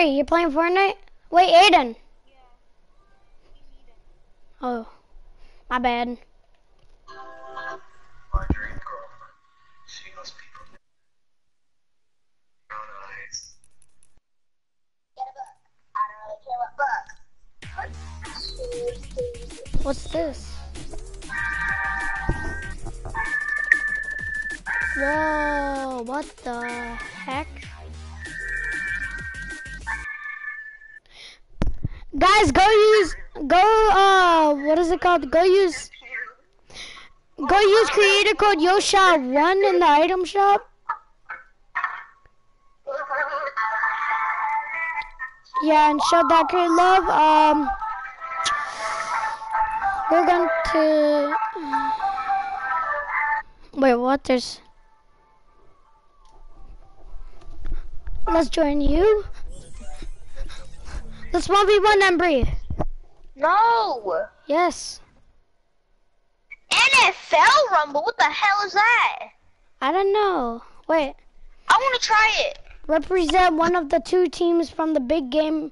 Embry, you're playing Fortnite? Wait, Aiden. Oh, my bad. What's this? Whoa, what the heck? Guys, go use, go, uh, what is it called? Go use, go use creator code YOSHA1 in the item shop. Yeah, and show that great love. Um, we're going to, wait, what? There's, let's join you. Let's 1v1 Embry. No! Yes. NFL Rumble? What the hell is that? I don't know. Wait. I want to try it. Represent one of the two teams from the big game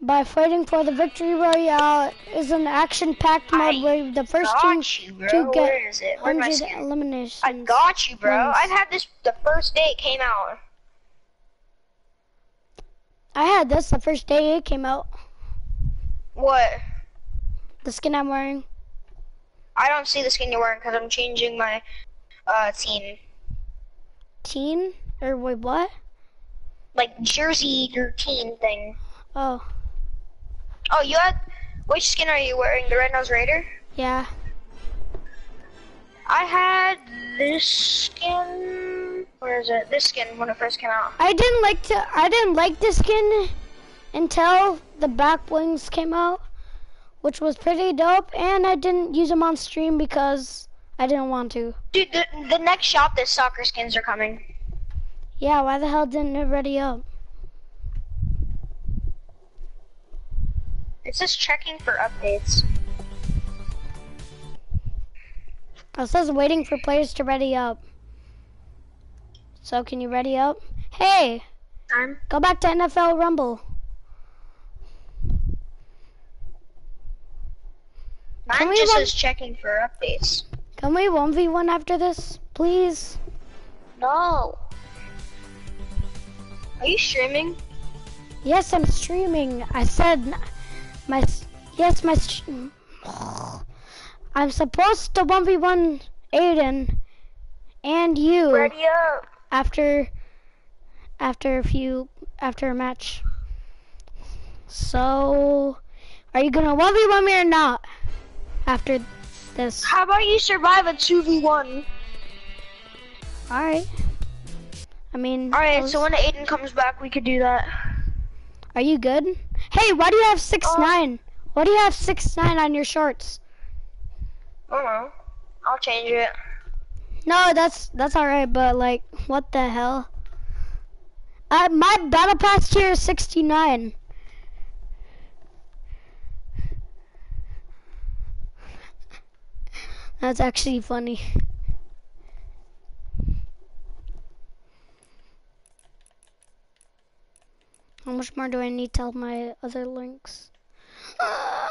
by fighting for the victory royale is an action-packed mode where the first team you, to get Where is it? Where's my 100 skin? eliminations. I got you, bro. wins. I've had this the first day it came out. I had this the first day it came out. What? The skin I'm wearing. I don't see the skin you're wearing because I'm changing my uh team. Teen? Or wait, what? Like jersey or team thing. Oh, Oh, you had which skin are you wearing? The Red Nose Raider? yeah. I had this skin. Where is it? This skin when it first came out. I didn't like to. I didn't like the skin until the back wings came out, which was pretty dope. And I didn't use them on stream because I didn't want to. Dude, the, the next shop, the soccer skins are coming. Yeah, why the hell didn't it ready up? It's just checking for updates. It says waiting for players to ready up. So can you ready up? Hey, Time. go back to NFL Rumble. Can Mine we just says checking for updates. Can we 1v1 after this, please? No. Are you streaming? Yes, I'm streaming. I said my yes, my. I'm supposed to 1v1 Aiden and you Ready up. After after a few after a match. So, are you gonna 1v1 me or not after this? How about you survive a 2v1? All right. I mean, Alright, those- so when Aiden comes back, we could do that. are you good? Hey, why do you have six Uh, nine? Why do you have six nine on your shorts? I don't know. I'll change it. No, that's that's all right, but like, what the hell? Uh, my battle pass tier is 69. That's actually funny. How much more do I need to tell my other links?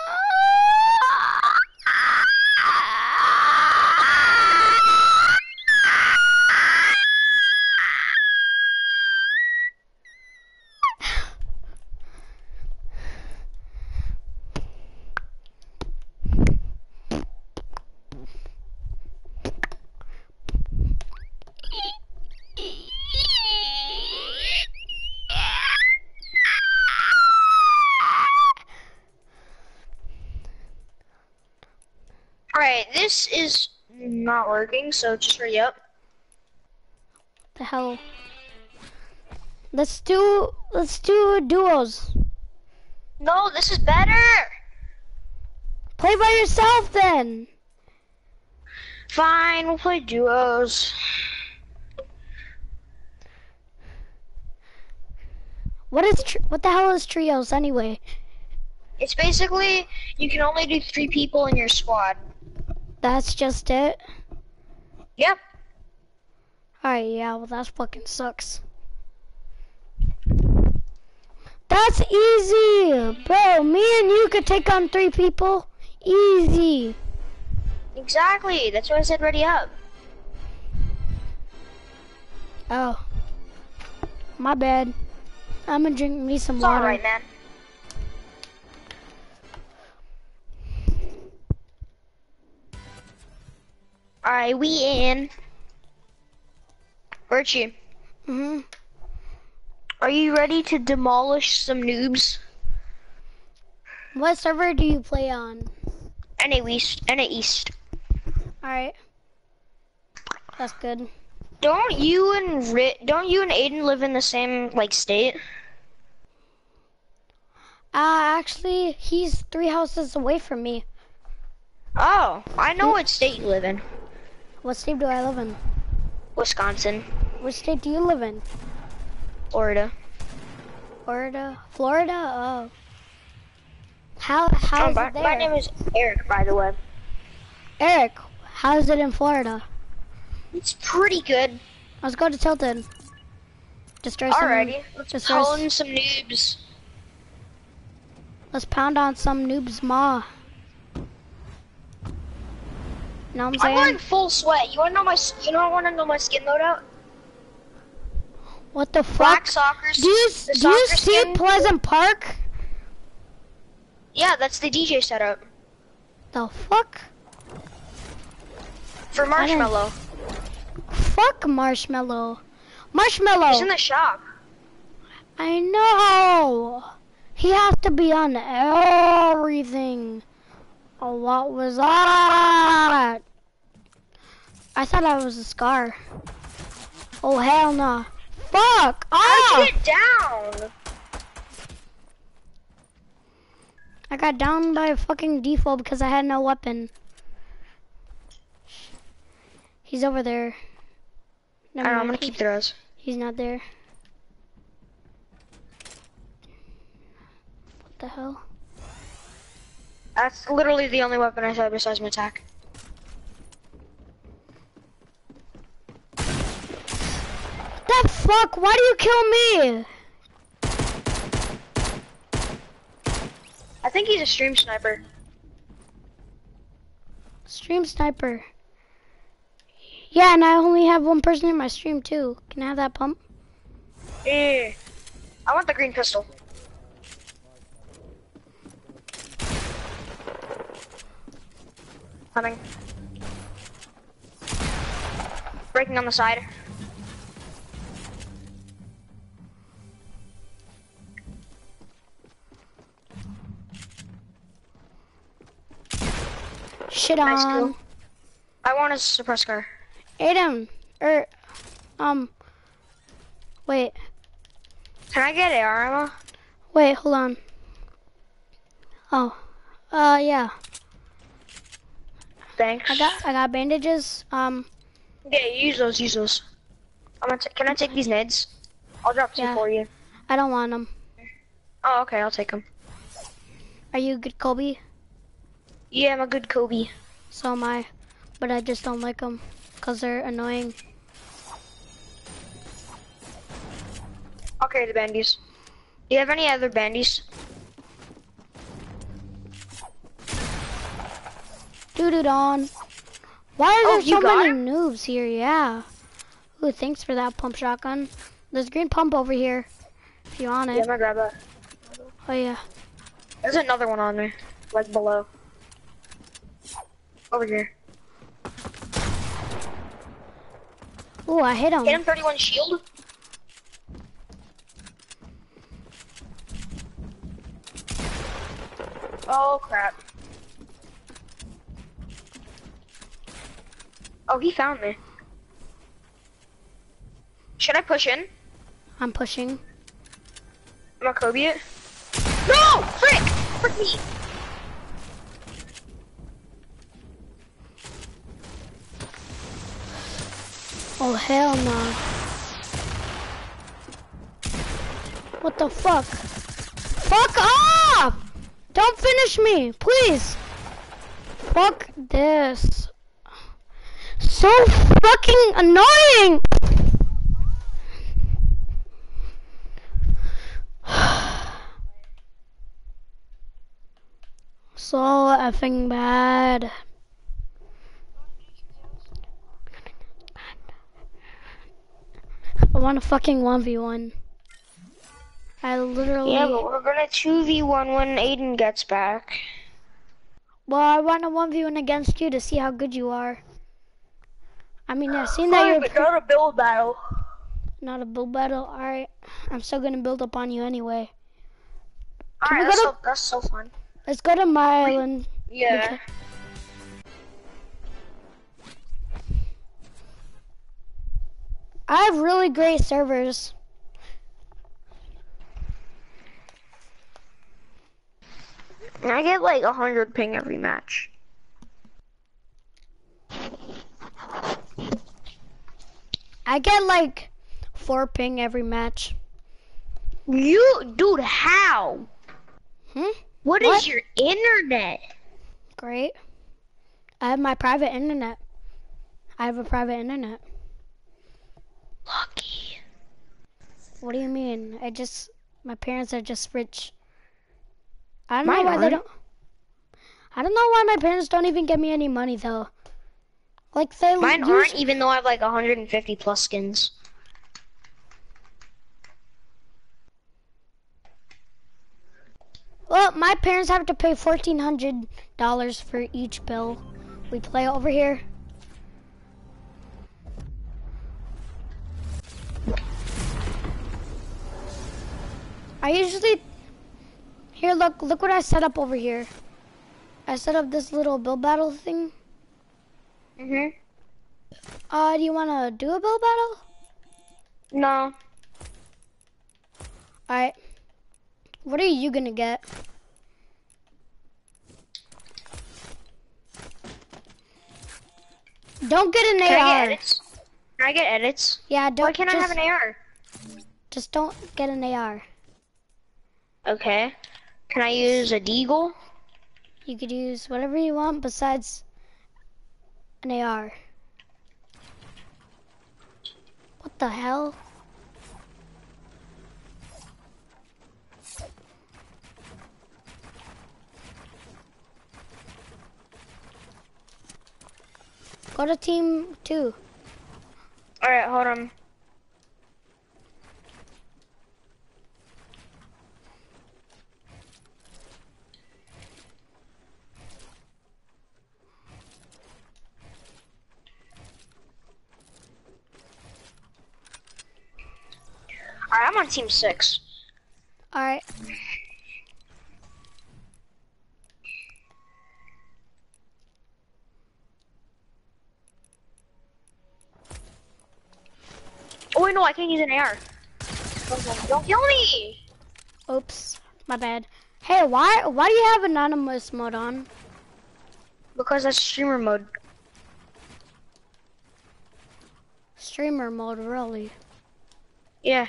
so just hurry up. the hell? Let's do let's do duos. No, this is better! Play by yourself then. Fine, we'll play duos. What is what the hell is trios anyway? It's basically, you can only do three people in your squad. That's just it. Yep. Alright, yeah, well that fucking sucks. That's easy, bro. Me and you could take on three people. Easy. Exactly. That's why I said ready up. Oh. My bad. I'm gonna drink me some It's water. alright, man. Alright, we in. Virtue, hmm are you ready to demolish some noobs? What server do you play on? NA East. NA East. Alright. That's good. Don't you and Ri- don't you and Aiden live in the same like state? Uh, actually, he's three houses away from me. Oh, I know what state you live in. What state do I live in? Wisconsin, Which state do you live in? Florida. Florida? Florida? Oh. How, how Oh, is my, it there? my name is Eric, by the way. Eric, how is it in Florida? It's pretty good. Let's go to Tilton. Destroy some, Alrighty, let's destroy, in some noobs. let's pound on some noob's maw. Know what I'm I'm saying? going full sweat. You wanna know my? You know I wanna know my skin loadout? what the fuck? Black soccer. Do you, do you see skin. Pleasant Park? Yeah, that's the DJ setup The fuck? for Marshmello. Fuck Marshmello. Marshmello! He's in the shop. I know. He has to be on everything. Oh, what was that? I thought I was a scar. Oh hell no! Fuck! How'd Ah! you get down? I got down by a fucking default because I had no weapon. He's over there. Never I'm gonna keep throws. He's not there. What the hell? That's literally the only weapon I have besides my attack. The fuck? Why do you kill me? I think he's a stream sniper. Stream sniper. Yeah, and I only have one person in my stream too. Can I have that pump? Yeah. I want the green pistol. Coming. Breaking on the side. Shit Nice on. kill. I want a suppress car. Adam, er, um, wait, Can I get AR ammo? wait, hold on. Oh, uh, yeah, Thanks. I got, I got bandages. Um, Yeah, use those, use those. I'm gonna can I take these nades? I'll drop two Yeah. for you. I don't want them. Oh, okay, I'll take them. Are you good, Kobe? Yeah, I'm a good Kobe. So am I, but I just don't like them because they're annoying. Okay, the bandies. Do you have any other bandies? Doo don. Why are Oh, there so many him? noobs here? Yeah. Ooh, thanks for that pump shotgun. There's a green pump over here. If you want it. Yeah. I'm gonna grab that. Oh yeah. There's another one on me, like below. Over here. Ooh, I hit him. Hit him 31 shield. Oh crap. Oh, he found me. Should I push in? I'm pushing. I'm gonna Kobe it. No! Frick! Frick me! Oh hell no. What the fuck? Fuck off! Don't finish me, please. Fuck this so fucking annoying! so effing bad. I want a fucking 1v1. I literally... Yeah, but we're gonna 2v1 when Aiden gets back. Well, I want a 1v1 against you to see how good you are. I mean, I've seen that you're... not a build battle. Not a build battle? Alright. I'm still gonna build up on you anyway. Alright, that's, go so, that's so fun. Let's go to my island. Yeah. I have really great servers. And I get like a hundred ping every match. I get like four ping every match. You, dude, how? Hmm? what is What? your internet? Great. I have my private internet. I have a private internet. Lucky. What do you mean? I just my parents are just rich. I don't Mine know why they aren't. don't. I don't know why my parents don't even give me any money though. Like they Mine use- aren't, even though I have like 150 plus skins. Well, my parents have to pay fourteen hundred dollars for each bill we play over here. I usually here look look what I set up over here. I set up this little build battle thing. Mhm. Uh, do you want to do a build battle? No. Alright. What are you gonna get? Don't get an Can I AR. get edits? Can I get edits? Yeah, don't. Why can't I have an AR? Just don't get an AR. Okay. Can I use a deagle? You could use whatever you want besides an AR. What the hell? Got a team two. Alright, hold on. Alright, I'm on team six. Alright. Oh wait, no, I can't use an AR. Don't, kill me! Oops. My bad. Hey, why why do you have anonymous mode on? Because that's streamer mode. Streamer mode, really? Yeah.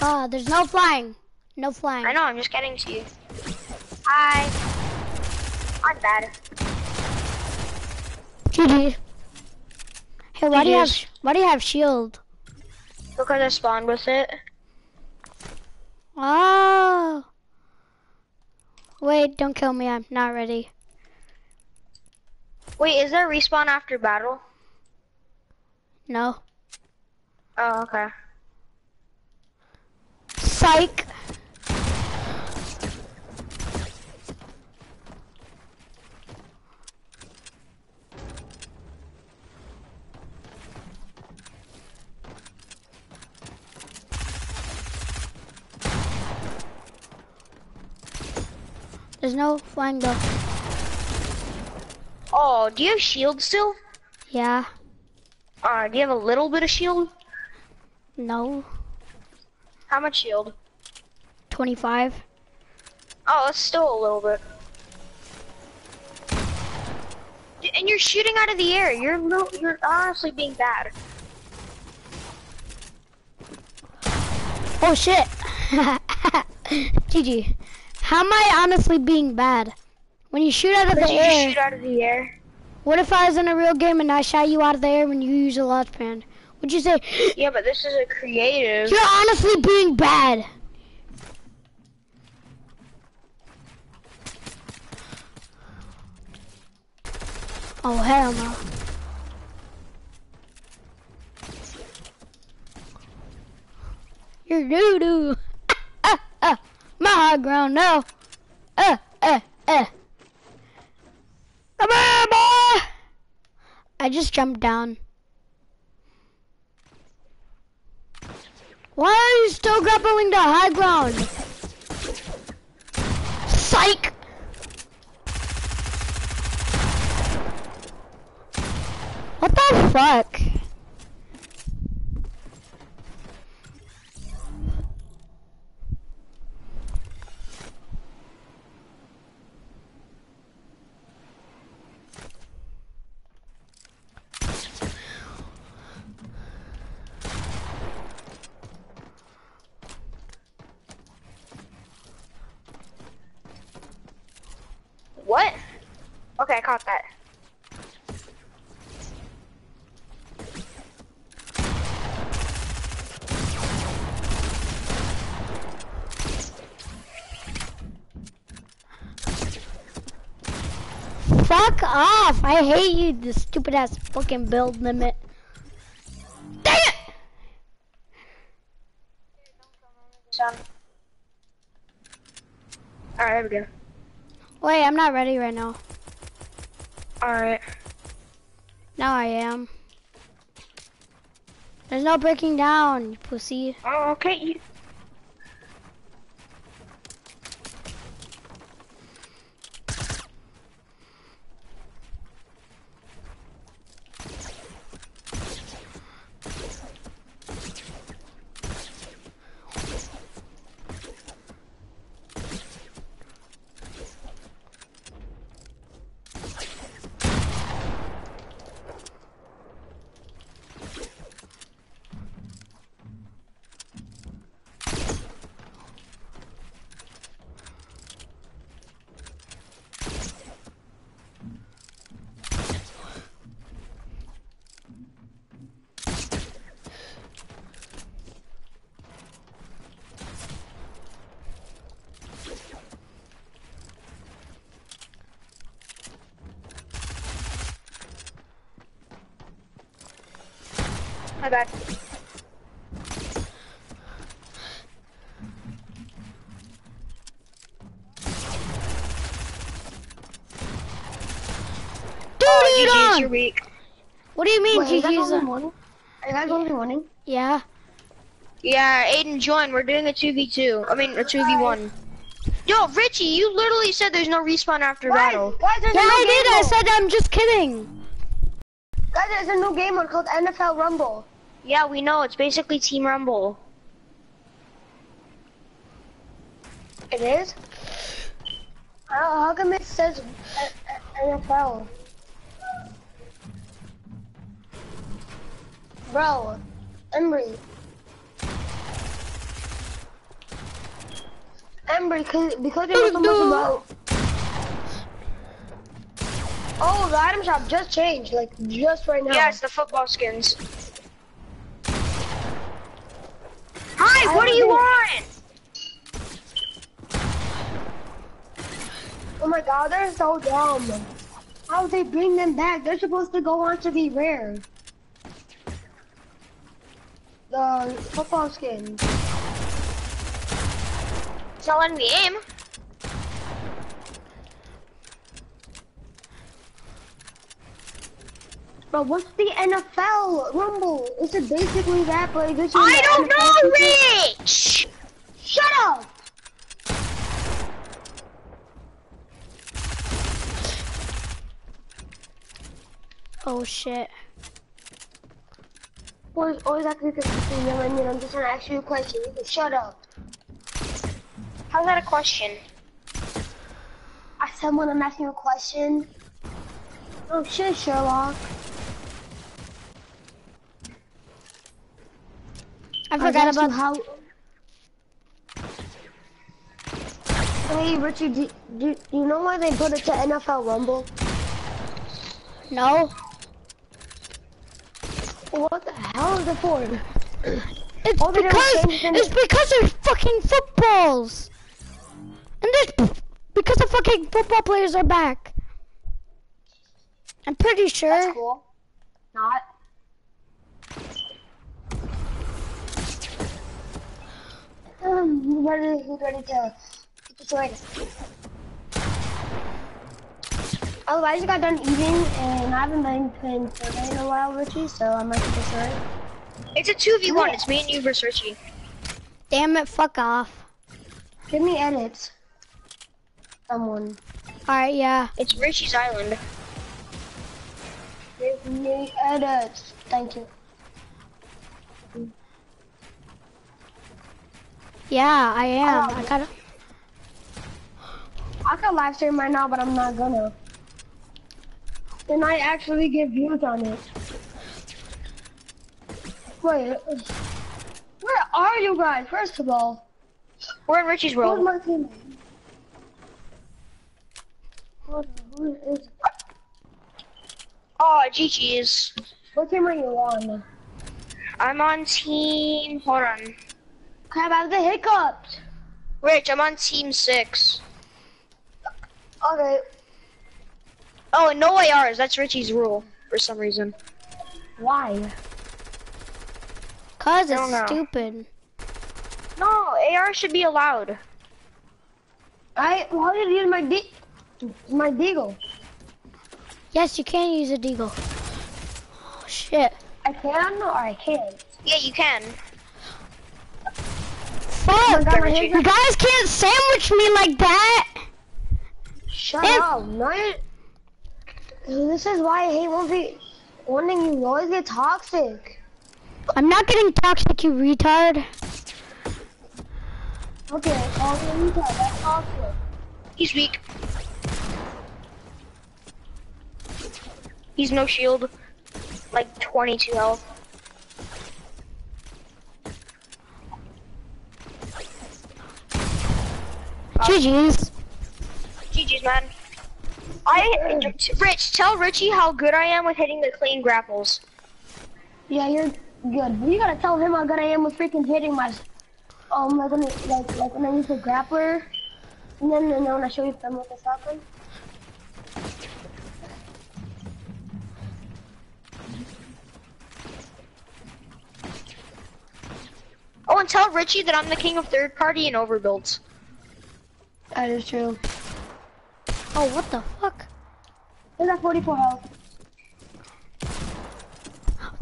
Ah, there's no flying. No flying. I know, I'm just getting to you. Hi. I'm bad. GG. Hey, why do you have why do you have shield? Because I spawned with it. Oh. Wait, don't kill me. I'm not ready. Wait, is there respawn after battle? No. Oh, okay. Psych. There's no flying though. Oh, do you have shield still? Yeah. Uh, do you have a little bit of shield? No. How much shield? 25. Oh, that's still a little bit. And you're shooting out of the air. You're no, you're honestly being bad. Oh shit. GG. How am I honestly being bad? When you shoot out of the air. shoot out of the air? What if I was in a real game and I shot you out of the air when you use a launch pad? Would you say, Yeah, but this is a creative. you're honestly being bad? Oh, hell no. You're doo doo. Ah, ah, my high ground now. Uh, uh, uh. Come here, boy. I just jumped down. Why are you still grappling to high ground? Psych! What the fuck? What? Okay, I caught that. Fuck off! I hate you, the stupid ass fucking build limit. Dang it! Alright, there we go. Wait, I'm not ready right now. Alright. Now I am. There's no breaking down, you pussy. Oh, okay. My bad. Dude, Oh, you GG's, don't! weak. What do you mean, Wait, you guys GG's? only winning? Are you guys only winning? Yeah. Yeah, Aiden, join. We're doing a 2v2. I mean, a 2v1. Yo, Richie, you literally said there's no respawn after battle. Guys, Yeah, a new I did. game I said I'm just kidding. Guys, there's a new game mode called NFL Rumble. Yeah, we know. It's basically Team Rumble. It is? How, how come it says uh, uh, NFL? Bro, Embry. Embry, cause, because it was so much about... Oh, the item shop just changed, like, just right now. Yeah, it's the football skins. Hi, what do you want? Oh my god, they're so dumb. How would they bring them back? They're supposed to go on to be rare. The football skins. It's not letting me aim. But what's the NFL Rumble? Is it basically that, but this is I don't NFL know, season? Rich! Shut up! Oh shit. Always, always acting like you know what I mean? I'm just trying to ask you a question. You can shut up. How's that a question? I said when I'm asking you a question. Oh shit, Sherlock. I forgot about how. Hey Richard, do, do, do you know why they put it to NFL Rumble? No. What the hell is it for? It's Oh, because it's because there's fucking footballs. And there's because the fucking football players are back. I'm pretty sure. That's cool. Not. Um, who's ready, who's ready to get this away? Oh, I just got done eating, and I haven't been playing Fortnite in a while, Richie, so I might get this away. It's a 2v1. It's me and you versus Richie. Damn it, fuck off. Give me edits. Someone. Alright, yeah. It's Richie's island. Give me edits. Thank you. Yeah, I am. Oh. I um, gotta I could live stream right now, but I'm not gonna. And I actually get views on it. Wait, where are you guys? First of all, We're in Richie's where's world. my teammate? What, who is, Oh, GG's. what team are you on? I'm on team. Hold on. Crap, I have the hiccups. Rich, I'm on team six. Okay, Oh, and no ARs. That's Richie's rule for some reason. why? cause it's know. stupid. No, AR should be allowed. I why did you use my de my deagle? Yes, you can use a deagle. Oh shit. I can or I can't. Yeah, you can. Fuck! God, you guys can't sandwich me like that! Shut And- up, no. This is why I hate one v one thing you always get toxic. I'm not getting toxic, you retard. Okay, call me retard, that's toxic. He's weak. He's no shield. Like 22 health. GG's. GG's, man. I, Rich, tell Richie how good I am with hitting the clean grapples. Yeah, you're good. You gotta tell him how good I am with freaking hitting my um like when it, like like when I use the grappler and then and then when I show you them with the shotgun. Oh, and tell Richie that I'm the king of third party and overbuilds. That is true. Oh, what the fuck? There's at 44 health.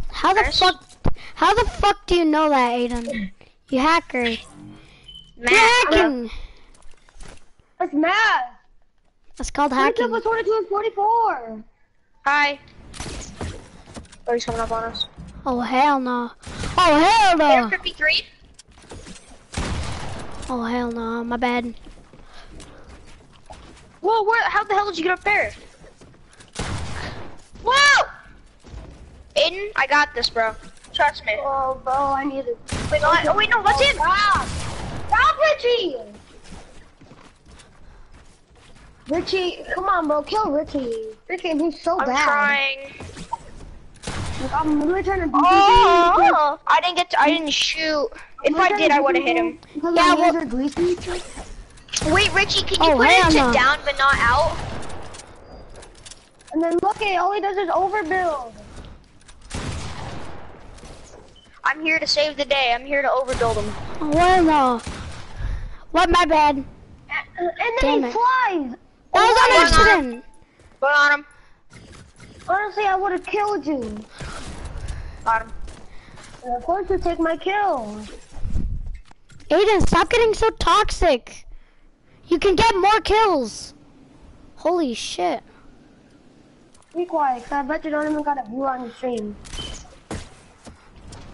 How the Chris? fuck? How the fuck do you know that, Aiden? You hacker. You're Matt, hacking. That's math. That's called What's up hacking. with 22 and 44? hi. Oh, he's coming up on us. Oh hell no. Oh hell Air no. 53. Oh hell no. My bad. Whoa, where, how the hell did you get up there? Whoa! Aiden, I got this, bro. Trust me. Oh, bro, I need it. Wait, no, I- oh wait, no, let's in. Oh, Stop! Stop, Richie! Richie, come on, bro, kill Richie. Richie, he's so I'm bad. trying. Like, I'm literally trying to oh, beat oh, oh, I didn't get. To, I didn't shoot. If I did, I would have hit him. Yeah, well- hands are greasy. Wait, Richie, can you Oh, put it to down but not out? And then look at all he does is overbuild. I'm here to save the day. I'm here to overbuild him. Oh hell no. What? My bad. And and then Damn he it. flies. That was Oh, an accident. Go on him. Honestly, I would have killed you. Got him. And of course, you take my kill. Aiden, stop getting so toxic. You can get more kills. Holy shit. Be quiet, 'cause I bet you don't even got a view on your stream.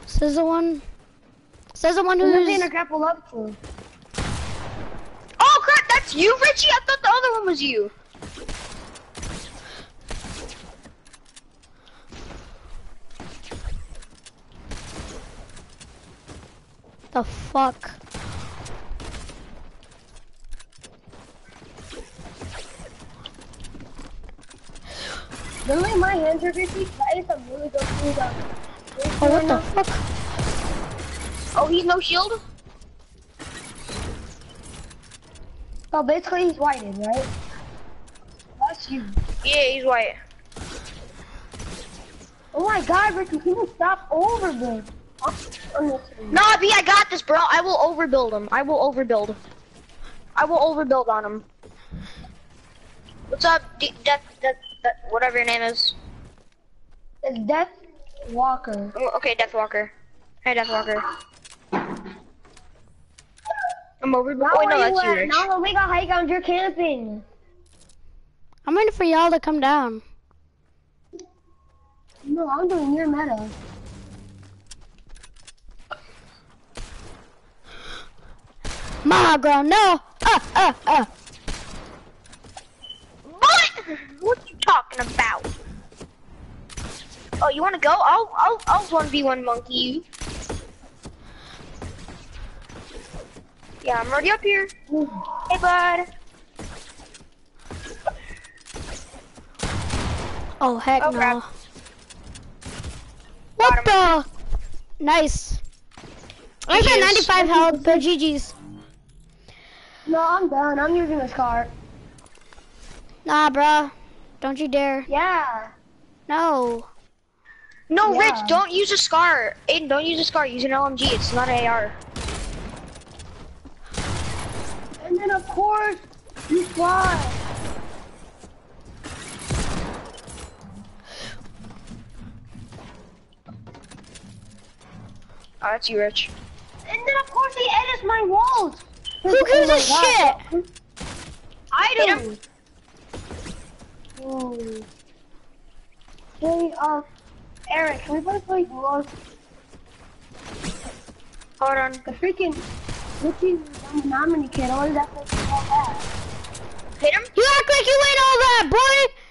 Says the one. Says the one Who's in a who's. grapple up to? Oh crap, that's you, Richie. I thought the other one was you. The fuck. Literally, my hands are greasy. 'cause I ate some really good food. Um, Oh, what the fuck? Oh, he's no shield? So basically, he's whited, right? That's you. Yeah, he's white. Oh my god, Ricky, can you stop overbuild? Nah, B, I got this, bro. I will overbuild him. I will overbuild. I will overbuild on him. What's up, D Death, Death, Death, whatever your name is? Death Walker. Oh, okay, Death Walker. Hey, Death Walker. I'm over. Now Oh, wait, no, where you that's you, at? Rich. Now Omega High Ground, you're camping. I'm waiting for y'all to come down. No, I'm doing your meta. My ground, no! Uh, uh, uh. What? What you talking about? Oh, you want to go? I'll, I'll, I'll one v one monkey you. Yeah, I'm already up here. Hey, bud. Oh, heck Oh, no. crap. What the? Nice. I got 95 health, but GG's. No, I'm done. I'm using this scar. Nah, bruh. Don't you dare. Yeah. No. No, Yeah. Rich, don't use a scar. Aiden, don't use a scar. Use an LMG. It's not an AR. And then of course, you fly. Oh, that's you, Rich. And then of course he edits my walls. Who gives Oh a God. shit? I Hit do. Him. Oh. Hey, uh, Eric, can we play play duos? Hold on. The freaking looking nominee kid always acts like he's all that. Hit him. You act like you ain't all that, boy!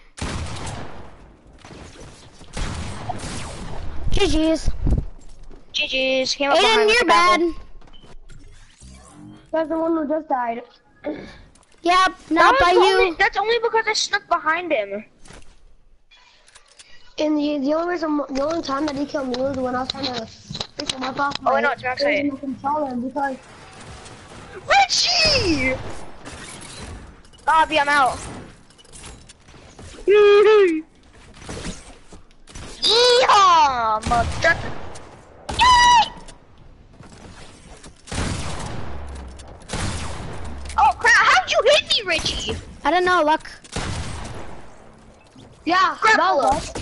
GG's. GG's. Came up behind Aiden, you're bad. That's the one who just died. Yep, That not was by you. Only, that's only because I snuck behind him. And the the only reason, the only time that he killed me was when I was trying to freaking whip off my, Oh, I know, it's Max Height. my controller because Richie! Bobby, I'm out. Yeehaw, motherfucker. Yay! Oh crap, how'd you hit me, Richie? I don't know, luck. yeah, Grapple. that was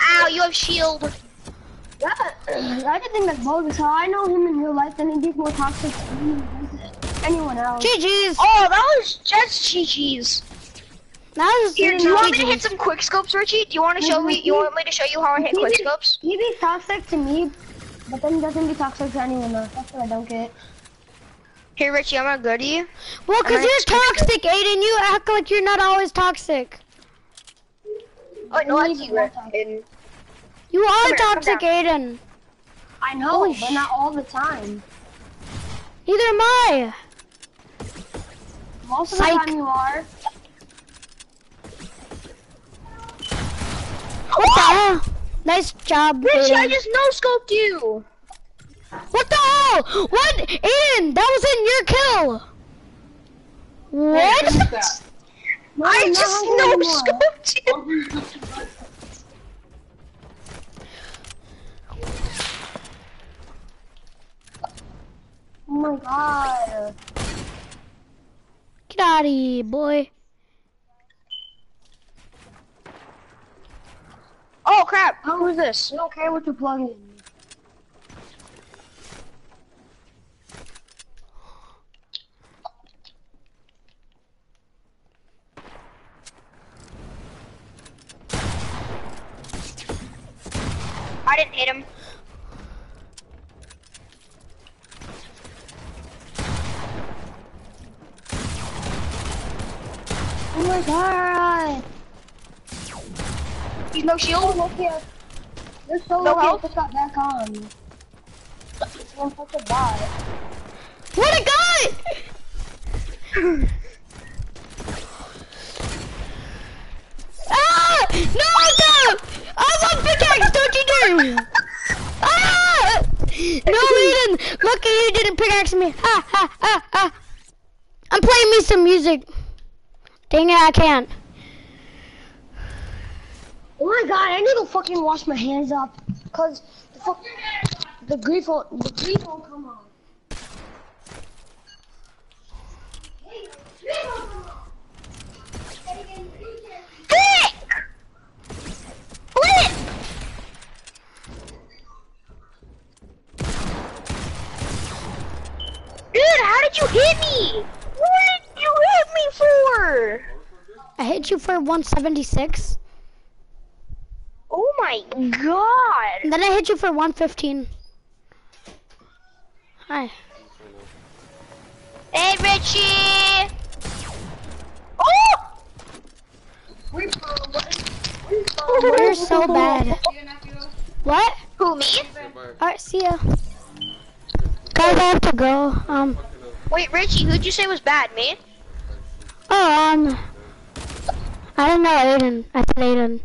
Ow, you have shield. that. I just think that's bogus. How I know him in real life, and he gets more toxic than anyone else. GG's. Oh, that was just GG's. That was Here, do you want me to hit some quick scopes, Richie? Do you want to show me? You want me to show you how I hit quick scopes? He be toxic to me, but then he doesn't be toxic to anyone else. That's what I don't get. Here, Richie, I'm gonna go to you. Well, because you're toxic, Aiden. You act like you're not always toxic. Oh no, Me that's you, neither, Rich. I'm And You are here, toxic, Aiden. I know, Holy but not all the time. Neither am I. Most of Psych. the time you are. What the hell? Nice job, Richie, I just no scoped you. What the hell? What? Aiden, that was in your kill. What? No, I I'm just no anymore. scoped you. Oh my god. Get out of here, boy. Oh crap! Who is this? I don't care what you plug in. I didn't hit him. Oh my god. He's no Oh, shield. look here. This solo No health? just got back on. I'm such a bot. What a guy! Ah! No, no! I want pickaxe, don't you do? ah! No, Aiden! Lucky you didn't pickaxe me. Ah, ah, ah, ah. I'm playing me some music. Dang it, I can't. Oh my god, I need to fucking wash my hands up. Cause the fuck, the grief will. the grief will come on. Hey, Dude, how did you hit me? What did you hit me for? I hit you for 176. Oh my god. And then I hit you for 115. Hi. Hey, Richie! Oh! You're so bad. What? Who, me? Alright, see ya. Guys, I have to go. Um, Wait, Richie, who'd you say was bad, me? oh, um, I don't know, Aiden. I said Aiden.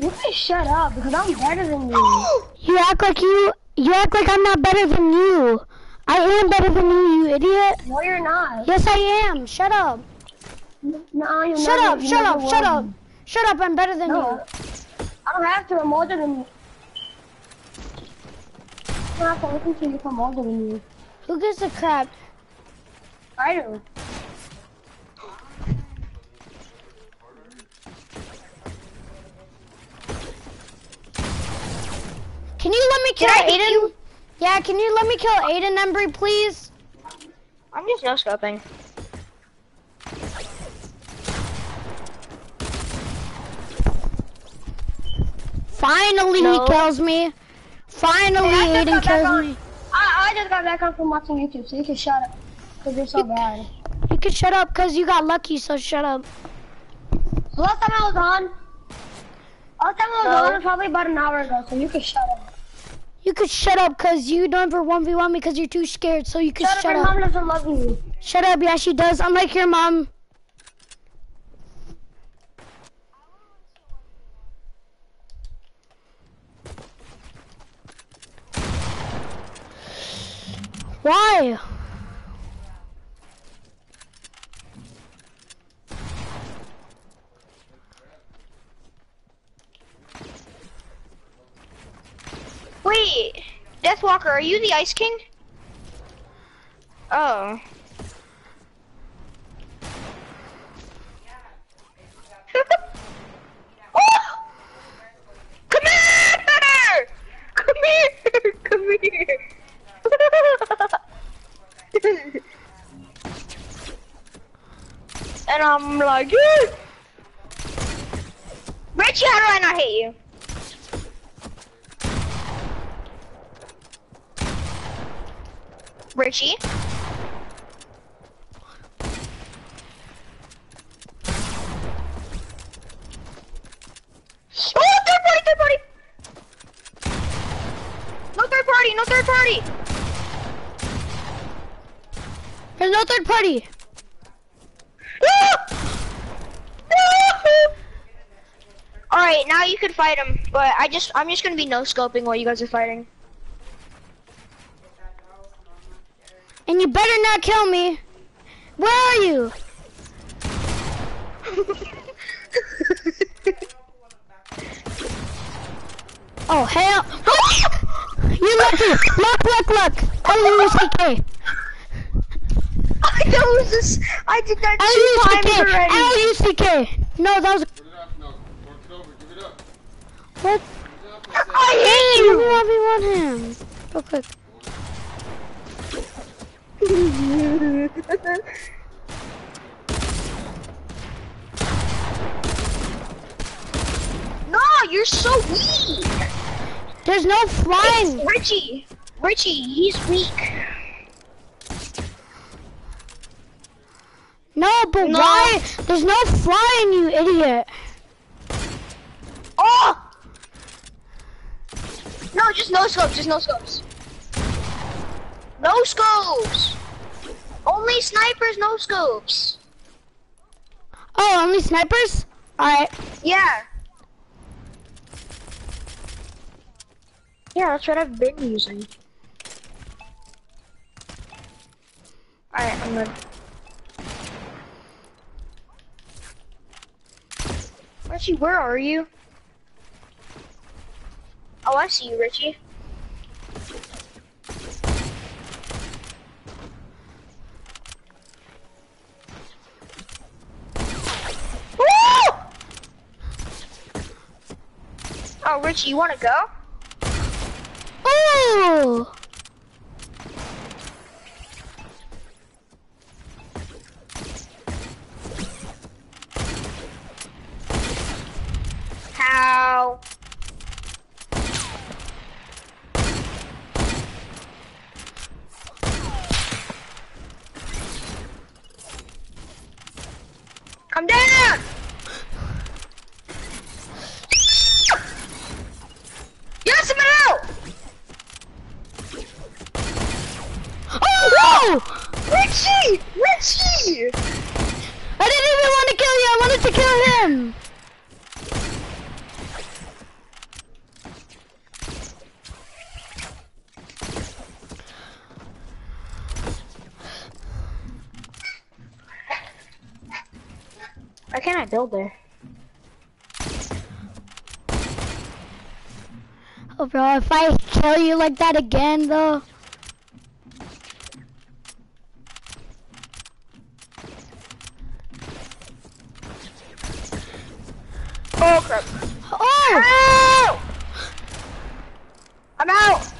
You guys shut up because I'm better than you. You act like you, you act like I'm not better than you. I am better than you, you idiot. No, you're not. Yes, I am. Shut up. No, you're Shut never, up, you shut never up, shut up. Shut up, I'm better than No. I don't have to. I'm older than you. I don't have to you I'm older than you. Who gives a crap? I do. Can you let me kill I hit Aiden? you? Yeah, can you let me kill Aiden, Embry, please? I'm just no scoping. Finally No. he kills me. Finally Hey, Aiden kills me. I, I just got back on from watching YouTube, so you can shut up. Because you're so bad. You can shut up because you got lucky, so shut up. The last time I was on, last time I was No. on was probably about an hour ago, so you can shut up. You could shut up because you never 1v1 because you're too scared, so you could Shut, shut, up, your up. mom doesn't love you. Shut up, yeah, she does. Unlike your mom. Why? Wait, Deathwalker, are you the Ice King? Oh. oh! Come here! Come here! Come here! and I'm like, yeah. Richie, how do I not hit you? Richie? Oh, third party, third party! No third party, no third party! There's no third party. No! No! Alright, now you can fight him, but I just, I'm just gonna be no-scoping while you guys are fighting. And you better not kill me. Where are you? Oh, hell. you lucky. Luck, luck, luck. L-U-C-K. That was this, I did that two times already. L-U-C-K. No, that was... Put it up, no. Work it over, give it up. What? Give I hate Let me you! 1v1 him. Real quick. no, you're so weak! There's no flying. It's Richie! Richie, he's weak. No, but No. why? There's no flying, you idiot. Oh! No, just no scopes, just no scopes. No scopes! Only snipers, no scopes. Oh, only snipers? Alright. Yeah. Yeah, that's what I've been using. Alright, I'm good. Richie, where are you? Oh, I see you, Richie. Oh, Richie, you wanna go? Ooh! How? Come down! Yes, I'm out! Oh! Richie! Richie! I didn't even want to kill you. I wanted to kill him. Why can't I build there? Oh, bro, if I kill you like that again, though. Oh crap. Oh! I'm out!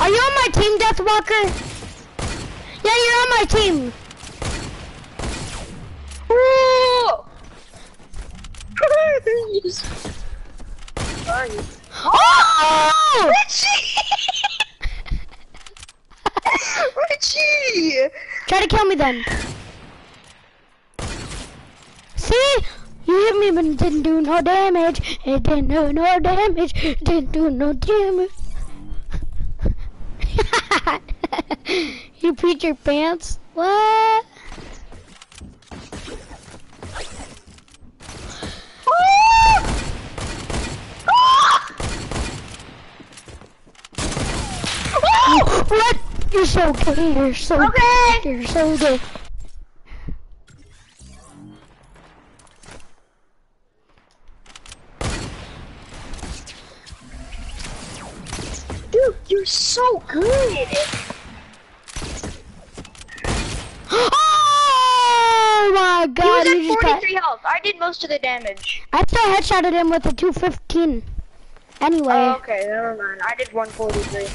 Are you on my team, Deathwalker? Yeah, you're on my team. Woo! Yes. Sorry. Oh! Richie! Richie! Try to kill me then. See? You hit me but it didn't do no damage. It didn't do no damage. It didn't do no damage. You your pants? What? What? You're so gay. You're so Okay. You're so gay. Dude, you're so good! My He god, was at just got, 43 health. I did most of the damage. I still headshotted him with a 215. Anyway, Oh, okay, never mind. I did 143.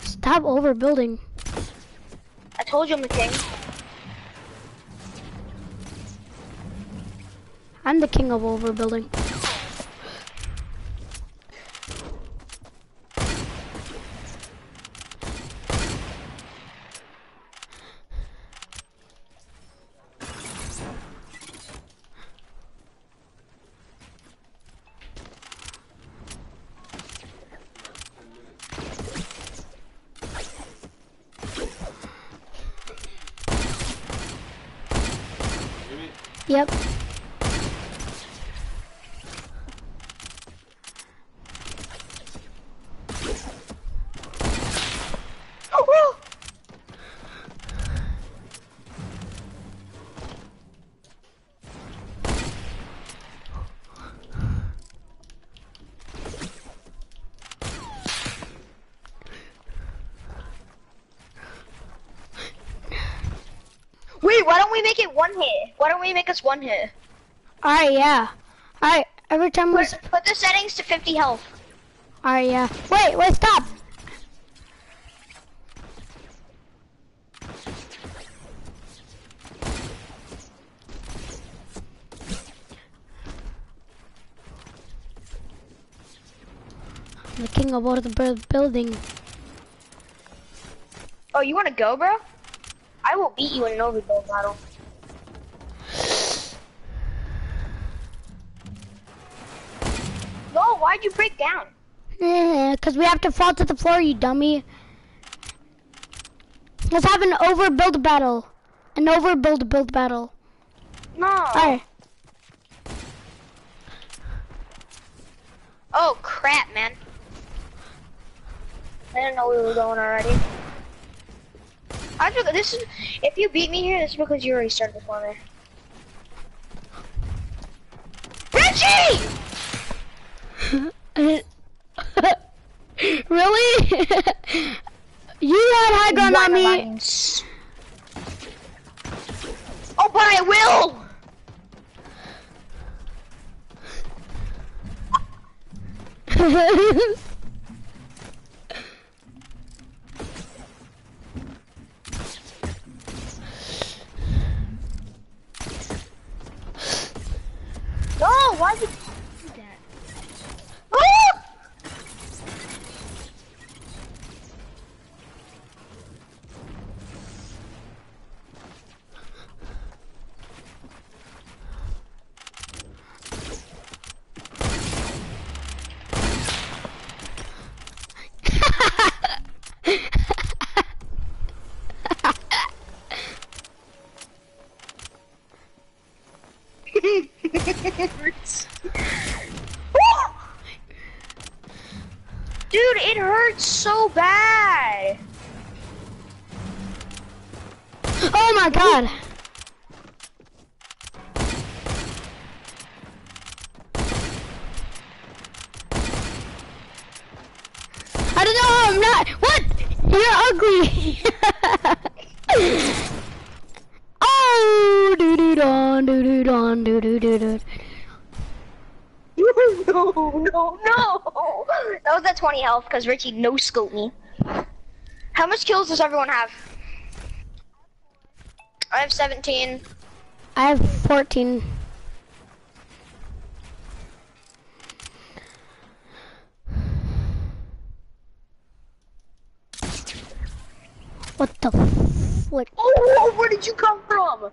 stop overbuilding. I told you I'm the king. I'm the king of overbuilding. Jimmy, Yep. Wait, why don't we make it one hit? Why don't we make us one hit? Alright, yeah. Alright, every time we... Put, the settings to 50 health. Alright, yeah. Wait, wait, stop! The king of overbuilding. Oh, you wanna go, bro? I will beat you in an overbuild battle. Why'd you break down? Because we have to fall to the floor, you dummy. Let's have an overbuild battle. An overbuild build battle. No. Alright. Oh crap, man. I didn't know we were going already. I took this is if you beat me here, this is because you already started before me. Richie! really? you had high ground on me. Lines. Oh, but I will! No, why did you do that? Ah! Dude, it hurts so bad. oh my god. I don't know, I'm not. What? You're ugly. Oh, no, no. That was at 20 health because Richie no scoped me. How much kills does everyone have? I have 17. I have 14. What the flick? Oh, where did you come from?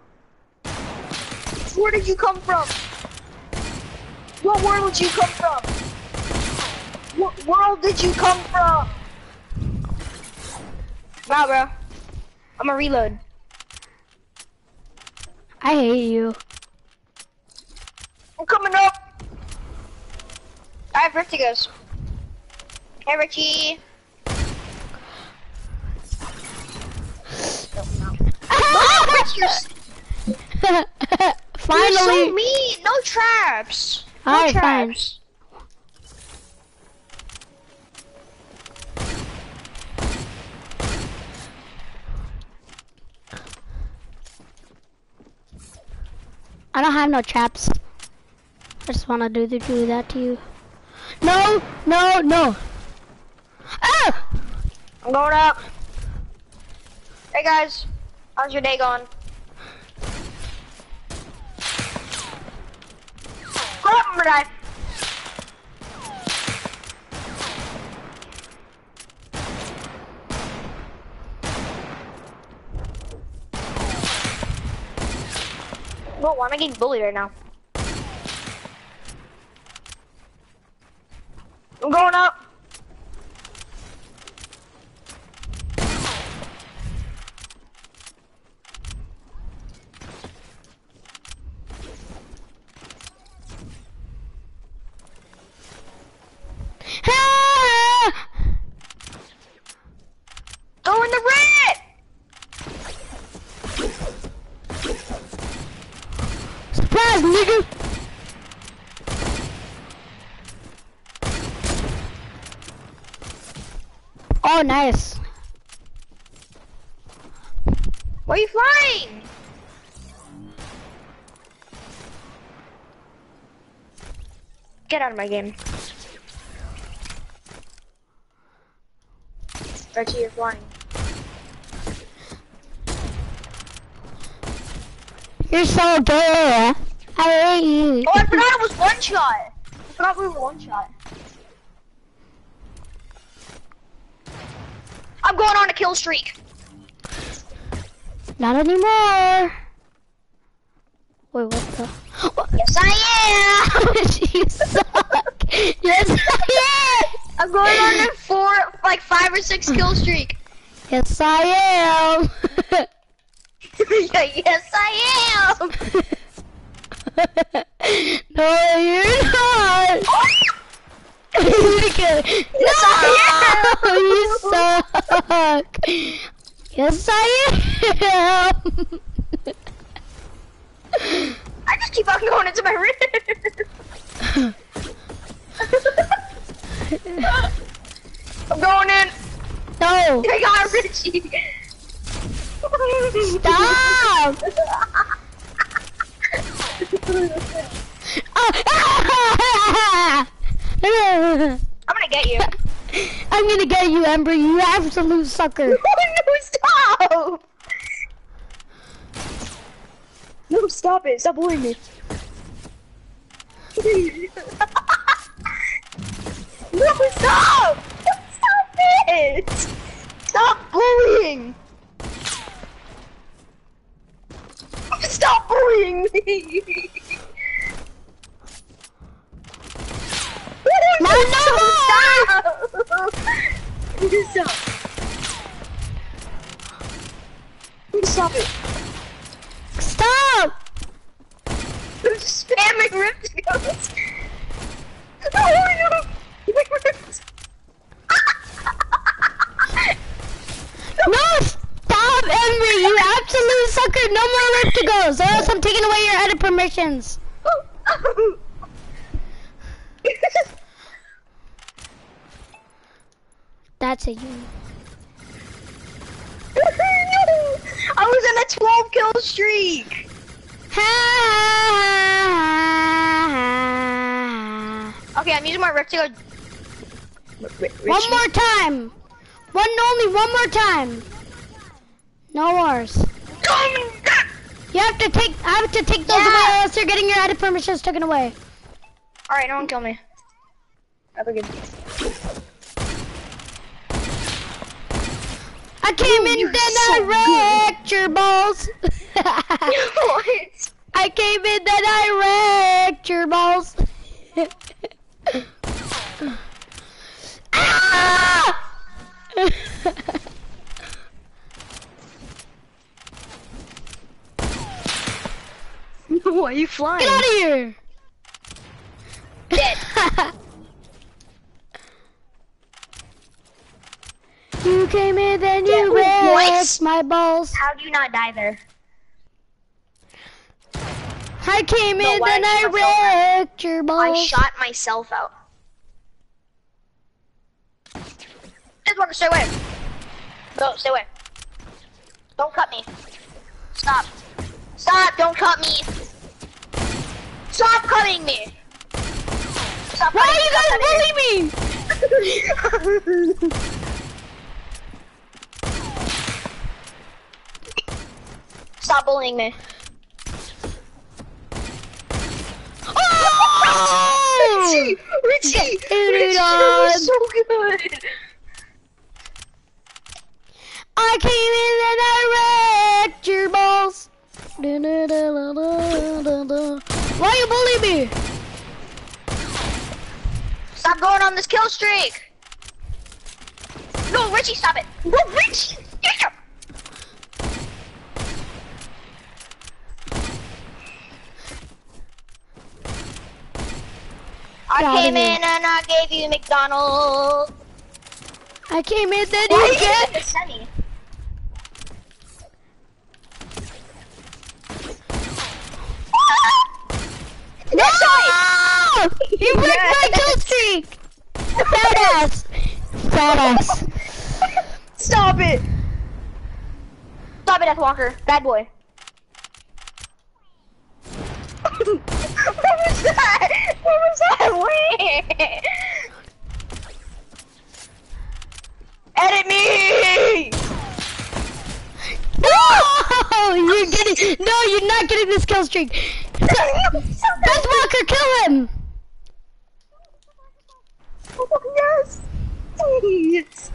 Where did you come from? What world did you come from? What world did you come from? Wow, bro. I'm gonna reload. I hate you. I'm coming up. I have Rift-To-Gos. Hey, Richie. Richie, you're, you're so Finally. mean. No traps. No Alright, fine. traps. I don't have no traps. I just want to do, do that to you. No, no, no. Ah! I'm going up. Hey guys, how's your day going? Go up, Whoa, why am I getting bullied right now? I'm going up. Ah! Go in the red! Surprise, nigga! Oh, nice. Where are you flying? Get out of my game. Reggie, you're flying. You're so gay. I hate you. Oh, I forgot it was one shot. I forgot we were one shot. I'm going on a kill streak. Not anymore. Wait, what the? Yes, I am. Oh, you suck. Yes, I am. I'm going on a four, like five or six kill streak. Yes, I am. yes, I am. no, you're not. you can- Yes, I no, you suck. Yes, I am. I just keep on going into my room. I'm going in. no, I got Richie. stop. Ah. I'm gonna get you. I'm gonna get you, Ember. You absolute sucker. no, stop! No, stop it. Stop bullying me. no, stop! Stop it! Stop bullying! Stop bullying me! No, no Stop! Stop! Stop it! Stop. I'm spamming rift goes. Oh no! Rift. No, stop, Ember. You absolute sucker. No more Rift-To-Go. So else I'm taking away your edit permissions. That's a you. I was in a 12 kill streak. Okay, I'm using my go. One more time. One only one more time. No worse. You have to take. I have to take those Yeah. away, or else you're getting your edit permissions taken away. All right, no one kill me. Have a good. I came in, you're then so I wrecked your balls. what? I came in, then I wrecked your balls. ah! Why are you flying? Get out of here! Dead. You came in, then you what? wrecked my balls. How do you not die there? I came No, in, then did I you wrecked your balls. I shot myself out. This worker, stay away. Go, stay away. Don't cut me. Stop. Stop, don't cut me. Stop cutting me. Stop Why cutting you guys me. me? Stop bullying me. Oh! Richie, Richie, Richie, that was so good. I came in and I wrecked your balls. Why you bully me? Stop going on this kill streak. No, Richie, stop it. No, Richie. Yeah. I came in and I gave you McDonald's. I came in then Why you get. Sunny? No! You broke my kill streak. Badass. Badass. Stop it! Stop it, Deathwalker. Bad boy. what was that? What was that? Edit me! No! You're getting. No, you're not getting this kill streak. Death Walker, kill him. yes! Please!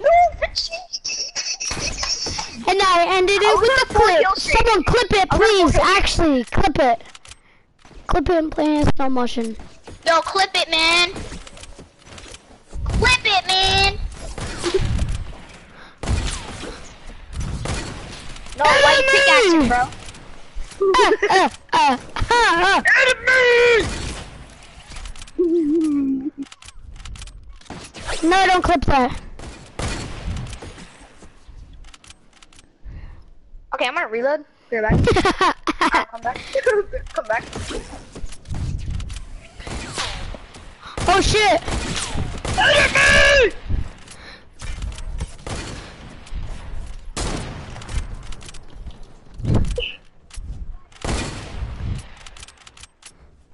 No, Richie! And I ended it with a clip. it. kill streak. Someone clip it, please. Actually, clip it. Clip it and play in slow motion. Yo, clip it, man. Clip it, man. No, why you pickaxing, bro? uh, uh, uh, uh. No, don't clip that. Okay, I'm gonna reload. Be right back. I'll come back. come back. oh shit!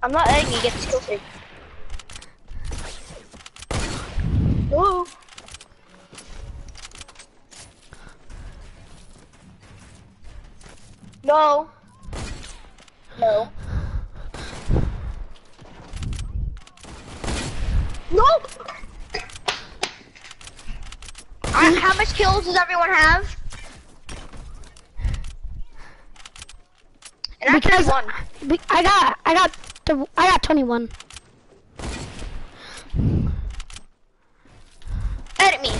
I'm not letting you get this kill streak. No. No. No! Uh, how much kills does everyone have? And Because 31. be- I got, I got, the, I got 21. Edit me.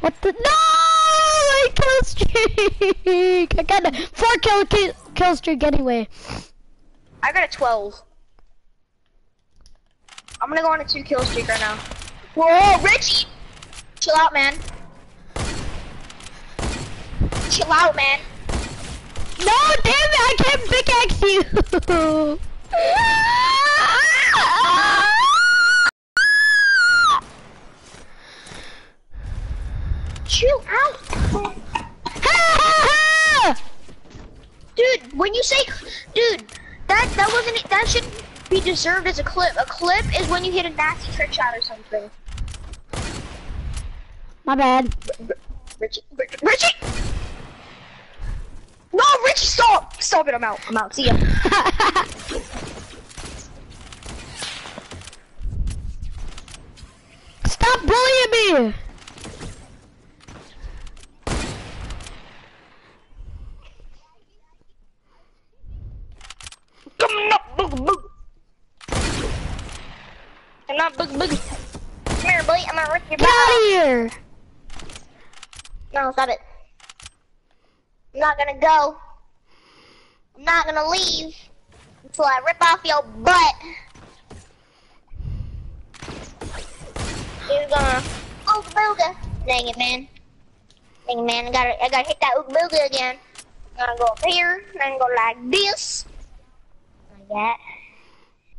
What the? No! Kill streak! I got a four kill, kill, kill streak anyway. I got a 12. I'm gonna go on a two kill streak right now. Whoa, Richie. Chill out, man. Chill out, man. No, damn it! I can't pickaxe you. Chill out. Dude, when you say, dude, that that wasn't that shouldn't be deserved as a clip. A clip is when you hit a nasty trick shot or something. My bad. Richie, Richie, Richie! No, Richie, stop! Stop it, I'm out. I'm out. See ya. Stop bullying me! Come up, boog, boog. I'm not boogie boogie. Come here, boy. I'm gonna rip your Get out butt. of here! No, stop it. I'm not gonna go. I'm not gonna leave until I rip off your butt. You're gonna ooga booga. Dang it, man. Dang it, man. I gotta, I gotta hit that ooga booga again. I'm gonna go up here, and I'm gonna go like this. That.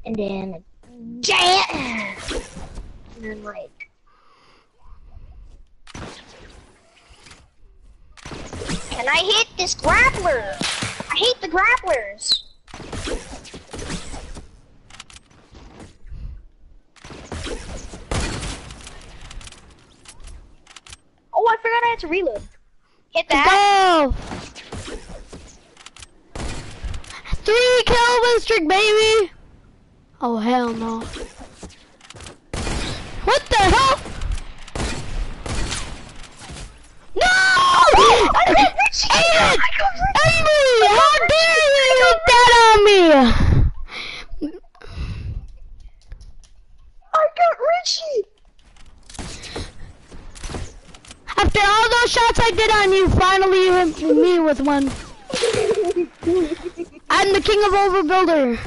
And then like that. And then like. Can I hit this grappler? I hate the grapplers. Oh, I forgot I had to reload. Hit that. Go! Three kill win streak, baby! Oh, hell no. What the hell? No! Aiden! Amy! How dare you hit that on me? I got Richie! After all those shots I did on you, finally you hit me with one. I'm the king of overbuilder.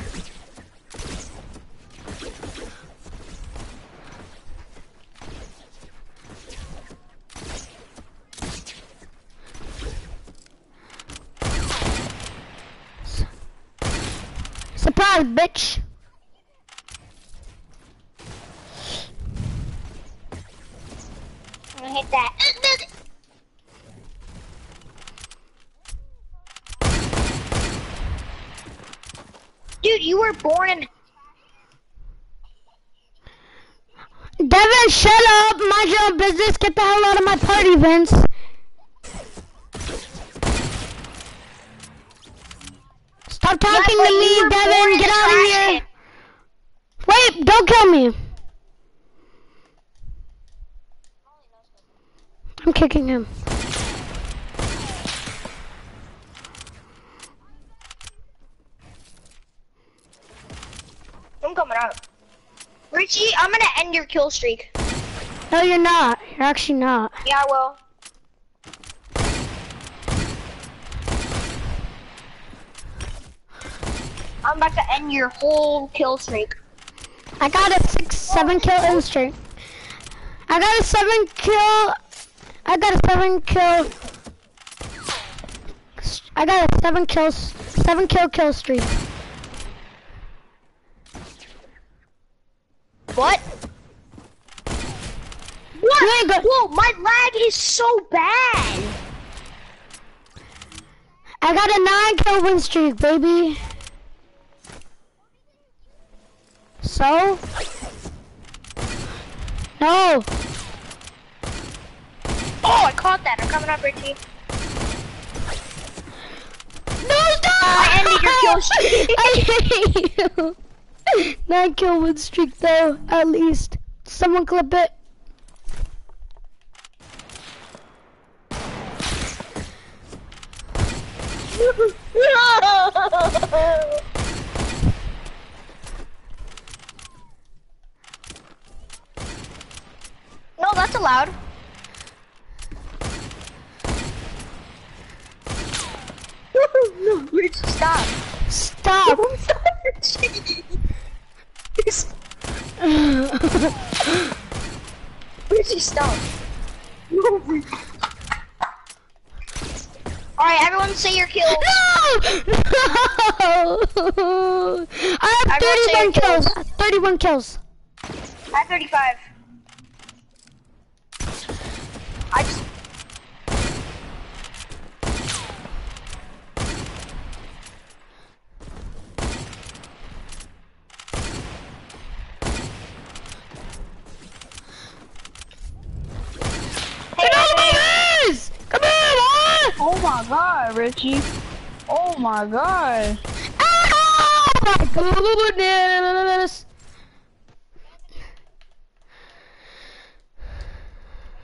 Surprise, bitch. I'm gonna hit that. Dude, you were born in. Devin, shut up! Mind your own business. Get the hell out of my party, Vince. Stop talking to me, Devin. Get out of here. Wait, don't kill me. I'm kicking him. Coming up. Richie, I'm gonna end your kill streak. No, you're not. You're actually not. Yeah, I will. I'm about to end your whole kill streak. I got a six, seven kill oh, in streak. I got a seven kill. I got a seven kill. I got a seven kills, seven kill kill streak. What? What? Whoa, my lag is so bad. I got a nine kill win streak, baby. So? No. Oh, I caught that. I'm coming up, Richie. No, stop! I ended your kill streak. I hate you. Nine kill win streak though, at least. Someone clip it. no, that's allowed. no, Richie, stop. Stop. Stop, Richie. Richie, stop. No, Alright, everyone say your kills. No! No! I have Everyone 31 kills. kills. 31 kills. I have 35. I just... Hey, Get out of Anthony. my face! Come here, boy! Oh my Oh my god. Oh my goodness!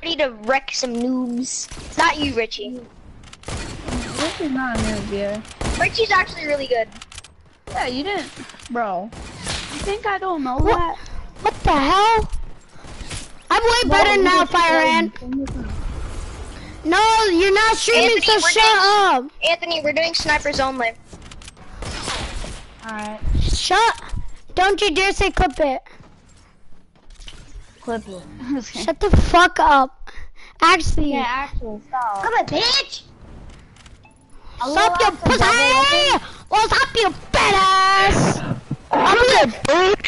Ready to wreck some noobs. Not you, Richie. Richie's not a noob, yeah. Richie's actually really good. Yeah, you didn't. Bro. You think I don't know What? that? What the hell? I'm way better now, Fire Ant. No, you're not streaming, Anthony, so we're shut doing- up. Anthony, we're doing snipers only. Alright, Shut. Don't you dare say clip it. clip it. Shut the fuck up. Actually, yeah, actually, stop. Come on, bitch! stop your pussy! Or stop your fat ass! I'll be like,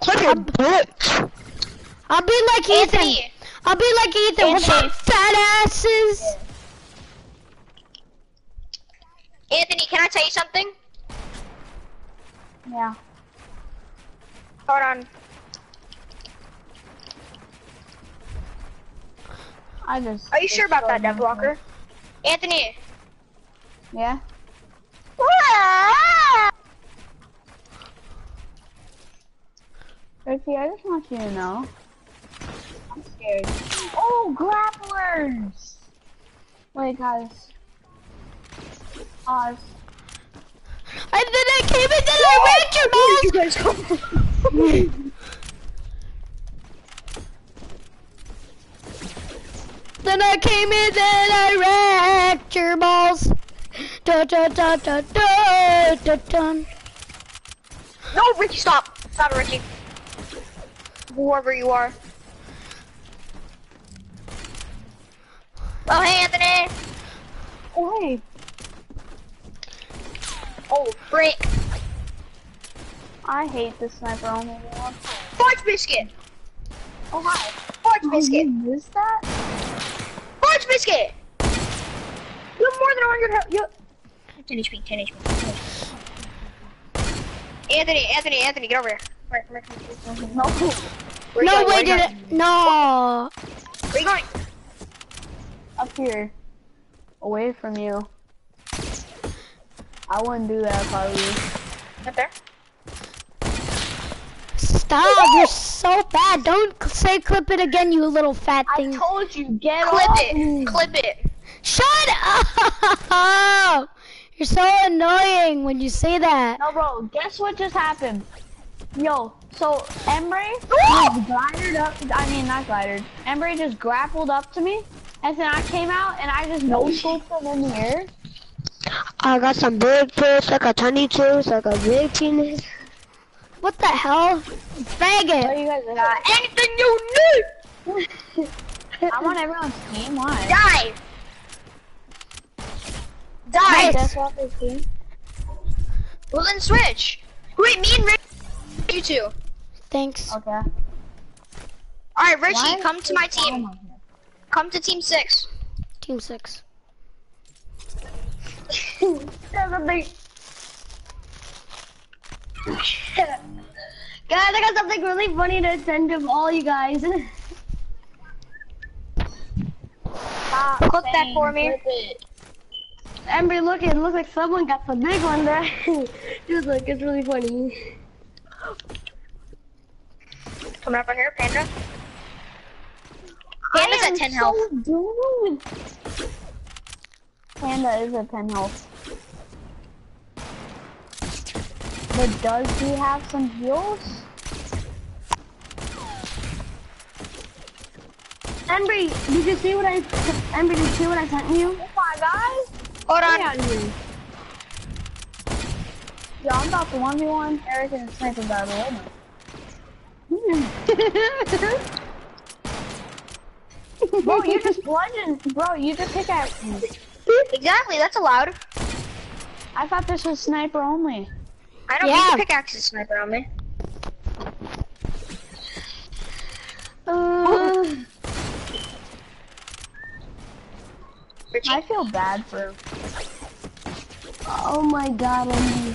Clip your bitch. I'll be like Ethan. Anthony, I'll be like Ethan. What's Anthony. up, fat asses? Anthony, can I tell you something? Yeah. Hold on. I just. Are you sure about that, Death Walker? Anthony. Yeah. Richie, I just want you to know. I'm scared. Oh, grapplers! Wait, guys. Pause. And then I came and then I ran your balls. you guys come Then I came in, then I wrecked your balls. Da da da da da da da. No, Richie, stop. Stop it, Richie. Whoever you are. Oh, hey, Anthony. Oh, hey. Oh, frick. I hate this sniper only one. Fudge biscuit. Oh, hi. Fudge oh, biscuit. You missed that? Fudge biscuit. You have more than 100 health. You 10 HP, 10 HP. Anthony, Anthony, Anthony, get over here. Come here, come here, come here. No. Where No way did it. No. Where you going? Up here. Away from you. I wouldn't do that if I were you. Up there. Stop. You're so bad. Don't say clip it again, you little fat thing. I told you, get Clip off it. me. Clip it. Shut up. You're so annoying when you say that. No, bro, guess what just happened? Yo, so Embry just glided up. I mean, not glided. Embry just grappled up to me, and then I came out and I just no scoped him in the air. I got some big fish, I got tiny tools, I got big penis. What the hell? What Faggot. you guys Uh, anything you need. I'm on everyone's team. Why? Die. Die. That's off his team. Well then switch. Wait, me and Rich. You two. Thanks. Okay. All right, Richie, Why? come to my team. Come to team six. Team six. Guys, I got something really funny to send to all you guys. Ah, Cook that for me. Ember, look, it looks like someone got the big one there. Dude, look, it's really funny. Coming up right here, Panda. Panda's at 10 health. Dude. Panda is at 10 health. But does he have some heals? Ember, did you see what I? Ember, did you see what I sent you? Oh my guys! Hold on. on you. Yo, I'm about to 1v1 Eric and Sniper battle. Bro, you just bludgeoned. Bro, you just pickaxe me. Exactly, that's allowed. I thought this was sniper only. I don't Yeah. need to pickaxe sniper on me. Uh, I feel bad for oh my God, Ember.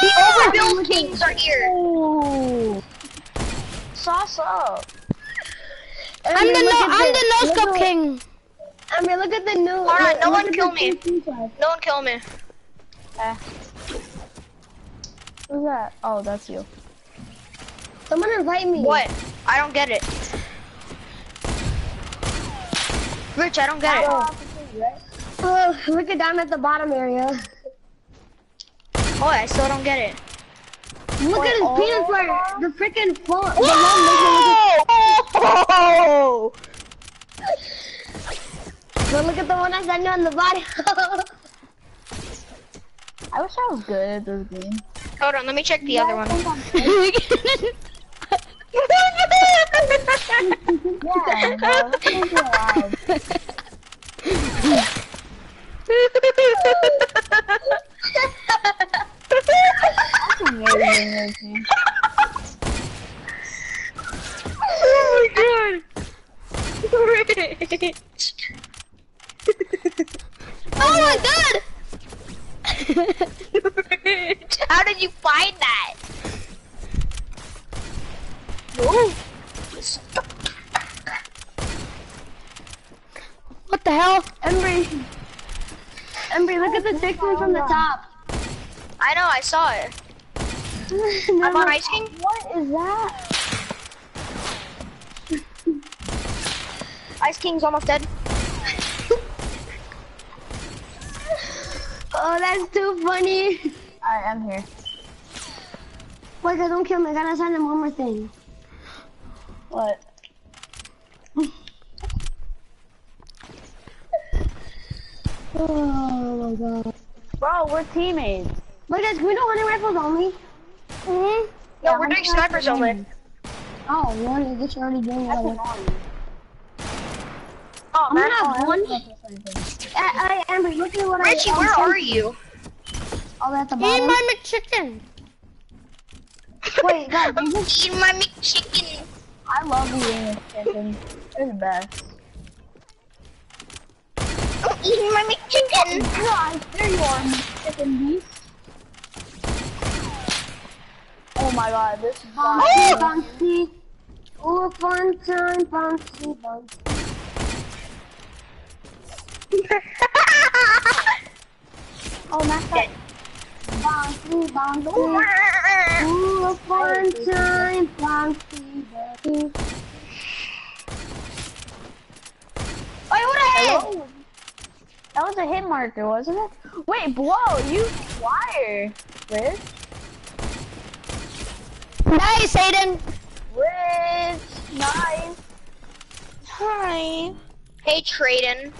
The overbuild kings are here. Ooh. Sauce up. I'm the no. I'm the no scope look, king. Ember, look at the new. Hold on, look- no one kill me. No one kill me. Eh. Who's that? Oh, that's you. Someone invite me. What? I don't get it. Rich, I don't get it. Oh, look at down at the bottom area. Oh, I still don't get it. Look at his oh. penis part. The freaking phone. The Whoa! But look at the one I sent you on the body. I wish I was good at this game. Hold on, let me check the other one. Yeah, no, this game's alive. That's amazing, this game. Oh my god! Rich! oh my god! Rich, how did you find that? Oh. What the hell? Embry. Embry, look at the distance from the top. I know, I saw it. I'm on Ice King. What is that? Ice King's almost dead. Oh, that's too funny. Alright, I'm here. Wait, guys, don't kill me. I gotta send him one more thing. What? Oh my god. Bro, we're teammates. Wait, guys, can we do hunting rifles only? Mm-hmm. No, Yeah, we're I'm doing not snipers doing only. Oh, one. I guess you're already doing That's that. annoying. Oh, I'm gonna Oh, have I one. was about to. I, I, Amber, look at what I. Richie, where sent are you? Oh, at the Eat bottom. my McChicken. Wait, guys, I'm you just eating my McChicken. I love eating this chicken. They're the best. I'm eating my McChicken. Guys, there you are, chicken beast. Oh my god, this is bouncy, bouncy. Oh, fun time, bouncy, bouncy. Oh, Max, that- Bouncy, bouncy. Ooh, fun time, bouncy, bouncy. Wait, what a hit! That was a hit marker, wasn't it? Wait, blow, you fire, Liz. Nice, Aiden. Rich, nice. Hi. Hey, Traden.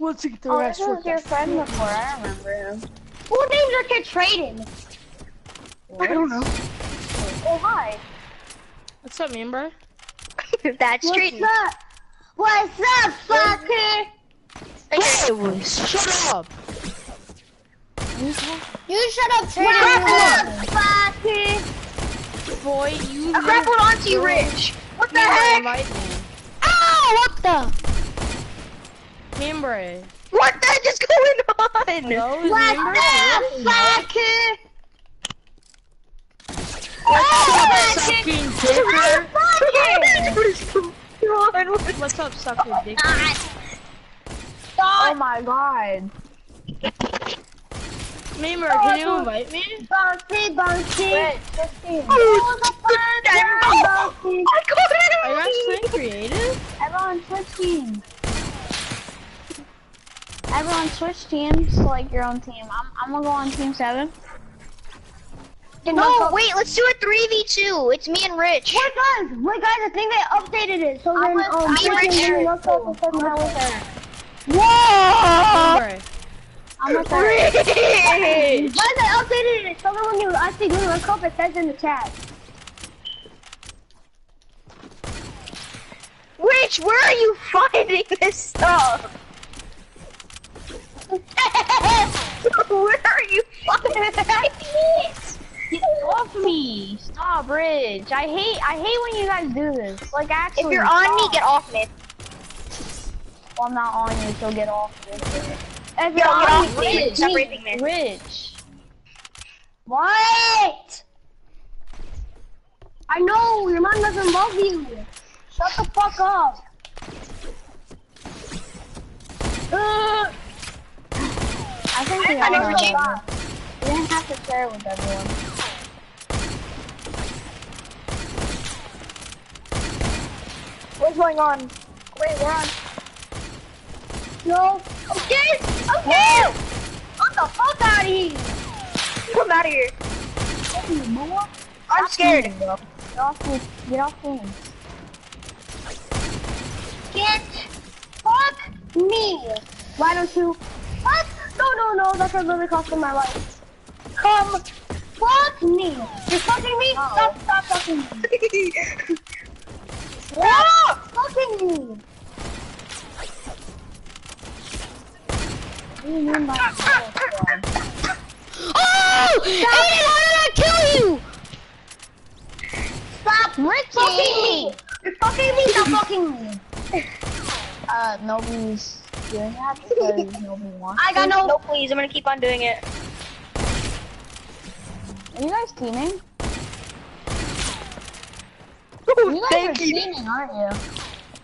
Let's get the Oh, rest this was your friend before. I remember him. Who names their kid Trading? I don't know. Oh hi. What's up, man, bro? That's What's Traden. up? What's up, fucker? Hey, shut up. You shut up, What's Traden. Boy, you I grappled onto you, Rich. What the heck? invite. Ow! Ah, what the? Man. What the heck is going on? Hello, is What's man, bro? up. Sucking dicker. What's up, sucker dick? Ah, oh my god. Man, bro, can you invite me? Bouncy, bouncy. Rich, 15. Oh, the fun time, bouncy. Are you actually creative? Everyone switch teams. Everyone switch teams to like your own team. I'm, I'm gonna go on team seven. No, wait, let's do a 3v2. It's me and Rich. Wait, guys, wait, guys, I think they updated it. So I'm then, with- um, I'm we with can Eric. do what's up with I'm them. with Eric. Whoa! I'm Eric. Rich! Guys, I updated it. So then when you actually go to look up, it says in the chat. Rich, where are you finding this stuff? where are you finding it? Get off me! Stop, Rich. I hate I hate when you guys do this. Like actually. If you're on me, get off me. Well, I'm not on you, so get off. me. If Yo, you're get on off me, me. Stop raping me. Rich. What? I know, your mom doesn't love you. Shut the fuck up. Uh, I think we I all know that. We didn't have to share with everyone. What's going on? Wait, we're on. No. Okay, okay. What the fuck out of here? Come out of here. I'm scared. Bro. Get off me. Get off me. Get fuck me. Why don't you? What? No, no, no. That's really costing my life. Come fuck me. You're fucking me. Stop, stop fucking me. Stop fucking me. What do you mean by Oh! Aiden, how did I kill you? Stop fucking me. You're fucking me. Stop fucking me. Uh, nobody's doing that because nobody wants. I got no. No, please. I'm gonna keep on doing it. Are you guys teaming? You guys are teaming, aren't you?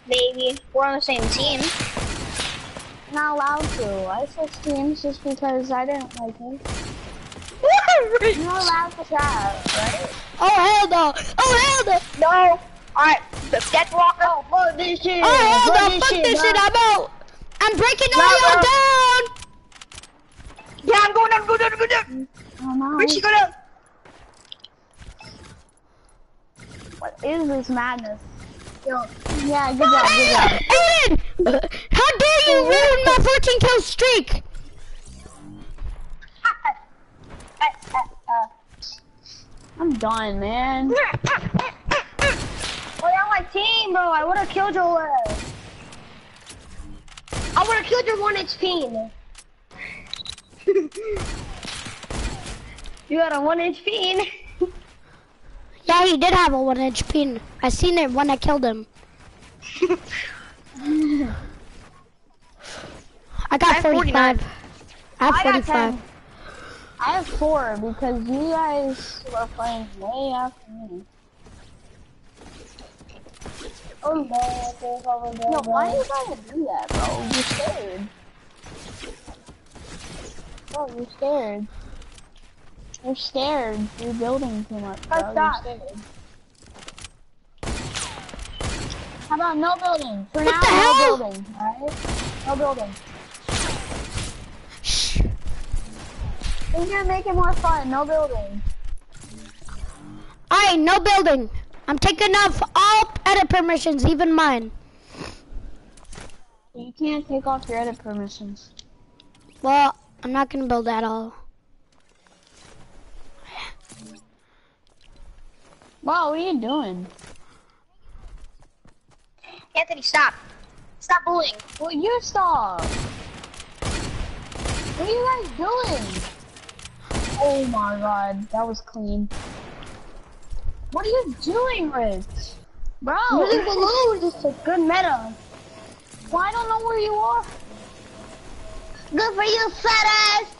Maybe. We're on the same team. Not allowed to. I switched teams just because I didn't like him. You're not allowed to chat, right? Oh hell no! Oh hell no! No. Alright. Death Walker. Oh, fuck this shit. Oh hell no! Fuck this shit! I'm out. I'm breaking all No, y'all down. Yeah, I'm going down, go down, go down. Oh no. Richie, go down. What is this madness? Yo, Yeah, good job, good job. Aiden, how dare you ruin my 14 kill streak? I'm done, man. Oh, you're on my team, bro. I would have killed your ass. I would have killed your one HP. you got a one-inch HP. Yeah, he did have a one inch pin. I seen it when I killed him. I got I have 49. 45. I have I got 45. 10. I have four because you guys were playing way after me. Oh, I'm bad. There's over there. No, why why you gotta do that, bro? You're scared. Oh, you're scared. You're scared. You're building too much, bro. Oh, stop. How about no building? For What now, the no hell? building, alright? No building. Shh. We're gonna make it more fun. No building. Alright, no building. I'm taking off all edit permissions, even mine. You can't take off your edit permissions. Well, I'm not gonna build at all. Wow, what are you doing? Anthony, stop. Stop bullying. Well, you stop. What are you guys doing? Oh my god, that was clean. What are you doing, Rich? Bro, Using balloons is a good meta. well, I don't know where you are. Good for you, fat ass.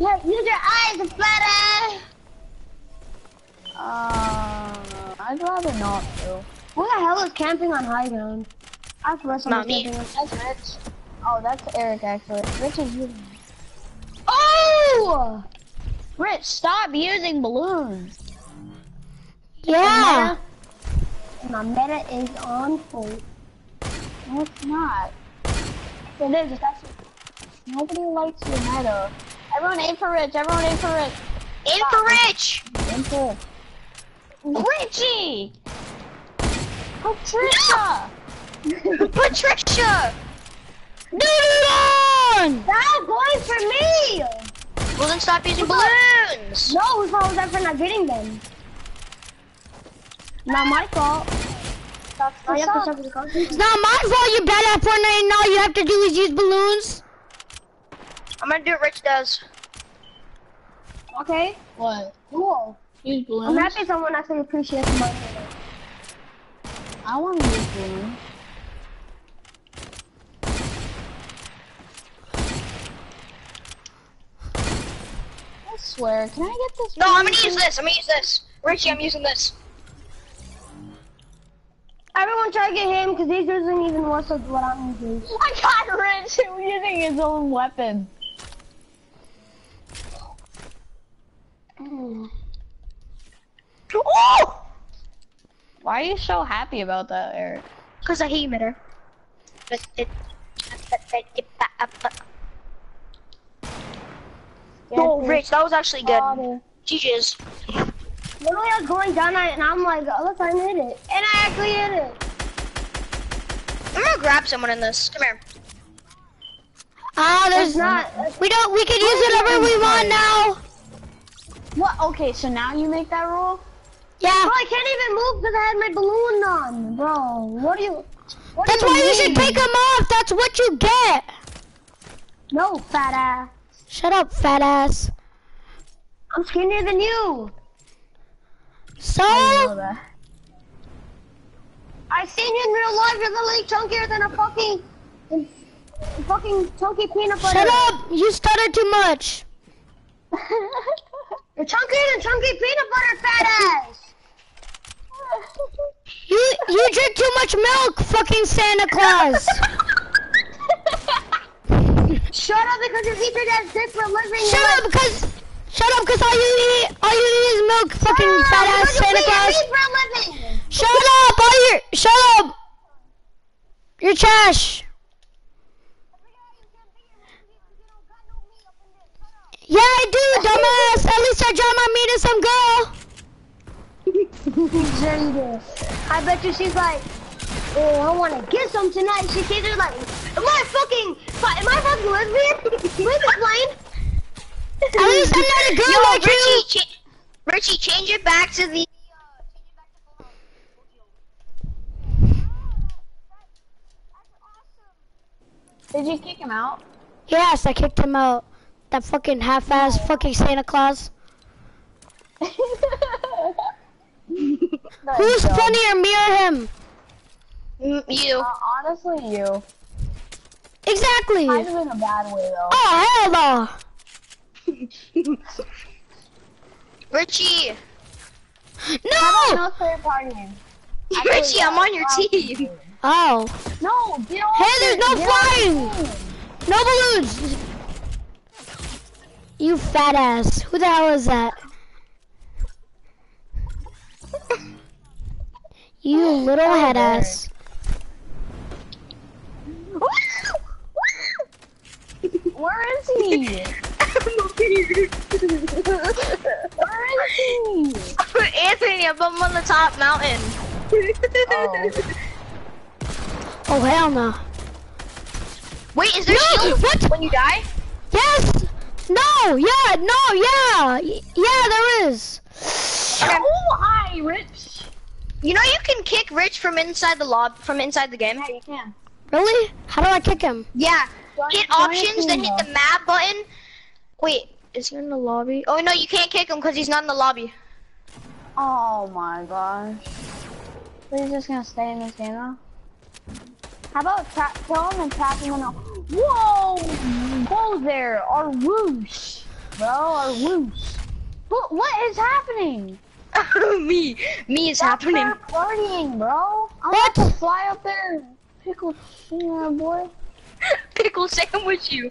Yeah, use your eyes, fat ass. Uh, I'd rather not, though. Who the hell is camping on high ground? I forgot Not someone's me. camping on That's Rich. Oh, that's Eric, actually. Rich is using Oh! Rich, stop using balloons. Yeah. My meta is on full. No, it's not. It is. It's actually. Nobody likes your meta. Everyone aim for Rich. Everyone aim for Rich. Aim for Rich. Aim for Richie! Patricia! Patricia. Doodle Stop going for me! Well, then stop using balloons. No, whose fault was that for not getting them? Not my fault. That's I the have to song. suffer the consequences. It's not my fault you bad at Fortnite and all you have to do is use balloons. I'm gonna do what Rich does. Okay, What? Cool. Use I'm balloons? happy someone actually appreciates my meta. I want to use balloons. I swear, can I get this? No, I'm gonna use this. I'm gonna use this. Richie, I'm using this. Everyone try to get him because he's using even worse of what I'm using. I got Rich using his own weapon. Mm. Oh! Why are you so happy about that, Eric? Cause I hate emitter. It. Oh, Rich, that was actually good. GG's. Literally, I was going down and I'm like, oh, look, I hit it. And I actually hit it. I'm gonna grab someone in this. Come here. Ah, there's not. We don't. We can use whatever we want now. What? Okay, so now you make that rule? Yeah. Bro, I can't even move because I had my balloon on. Bro, what do you... What That's why you should take him off. That's what you get. No, fat ass. Shut up, fat ass. I'm skinnier than you. So, that. I seen you in real life. You're literally chunkier than a fucking... a fucking chunky peanut butter. shut up. You stutter too much. You're chunkier than chunky peanut butter, fat ass. You you drink too much milk, fucking Santa Claus. Shut up because you eat your dad's dick for living. shut up, because shut up, because all you eat all you eat is milk, fucking ah, fat ass Santa Claus. for a living. Shut up, all your shut up. You're trash. Yeah, I do, dumbass. At least I dropped my meat to some girl. Sure. I bet you she's like, oh, I want to get some tonight. She sees her like, am I fucking, am I fucking lesbian? Please explain. At least I'm not a girl Yo, like you. Richie, cha- Richie, change it back to the. Did you kick him out? Yes, I kicked him out. That fucking half-ass fucking Santa Claus. Who's funnier, me or him? Mm, you. Uh, honestly, you. Exactly. Kind of in a bad way, though. Oh, hell no. Richie. No! No third party. Richie, I'm on your team. Oh. No, get off Hey, there's no get flying. No balloons. You fat ass. Who the hell is that? You oh, little oh, head oh. ass. Where is he? Where is he? Anthony, I'm on the top mountain. Oh. Oh hell no. Wait, is there No, shield what? when you die? Yes. No. Yeah. No. Yeah. Y- Yeah. There is. Oh, hi, Rich. You know you can kick Rich from inside the lob from inside the game. Yeah, you can. Really? How do I kick him? Yeah. Join- Hit join options, a then hit the map button. Wait, is he in the lobby? Oh no, you can't kick him because he's not in the lobby. Oh my gosh. So he's just gonna stay in this game now? How about trap kill him and trap him in a Whoa! Whoa there! Our whoosh! Bro, our whoosh. What what is happening? me, me is Stop happening. her partying, bro. I'm What? about to fly up there and pickle yeah, boy. Pickle sandwich you.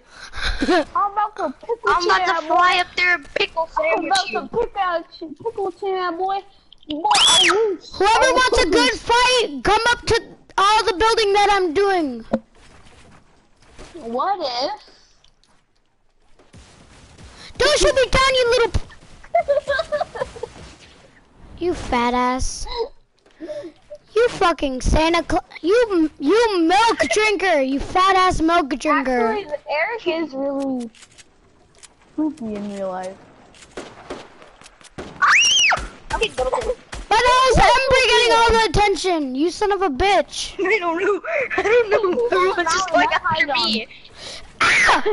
I'm about to pickle I'm about chin, to boy. fly up there and pickle I'm sandwich about you. to pick out pickle chin, boy. Boy, I. Whoever I wants a good fight, come up to all the building that I'm doing. What if? Don't shoot me down, you little. You fat ass. You fucking Santa Claus. You you milk drinker. You fat ass milk drinker. Actually, Eric is really poopy in real life. Okay, go, go. But how's Embry getting all the attention? You son of a bitch. I don't know. I don't know. Everyone's just going after high me. Ah!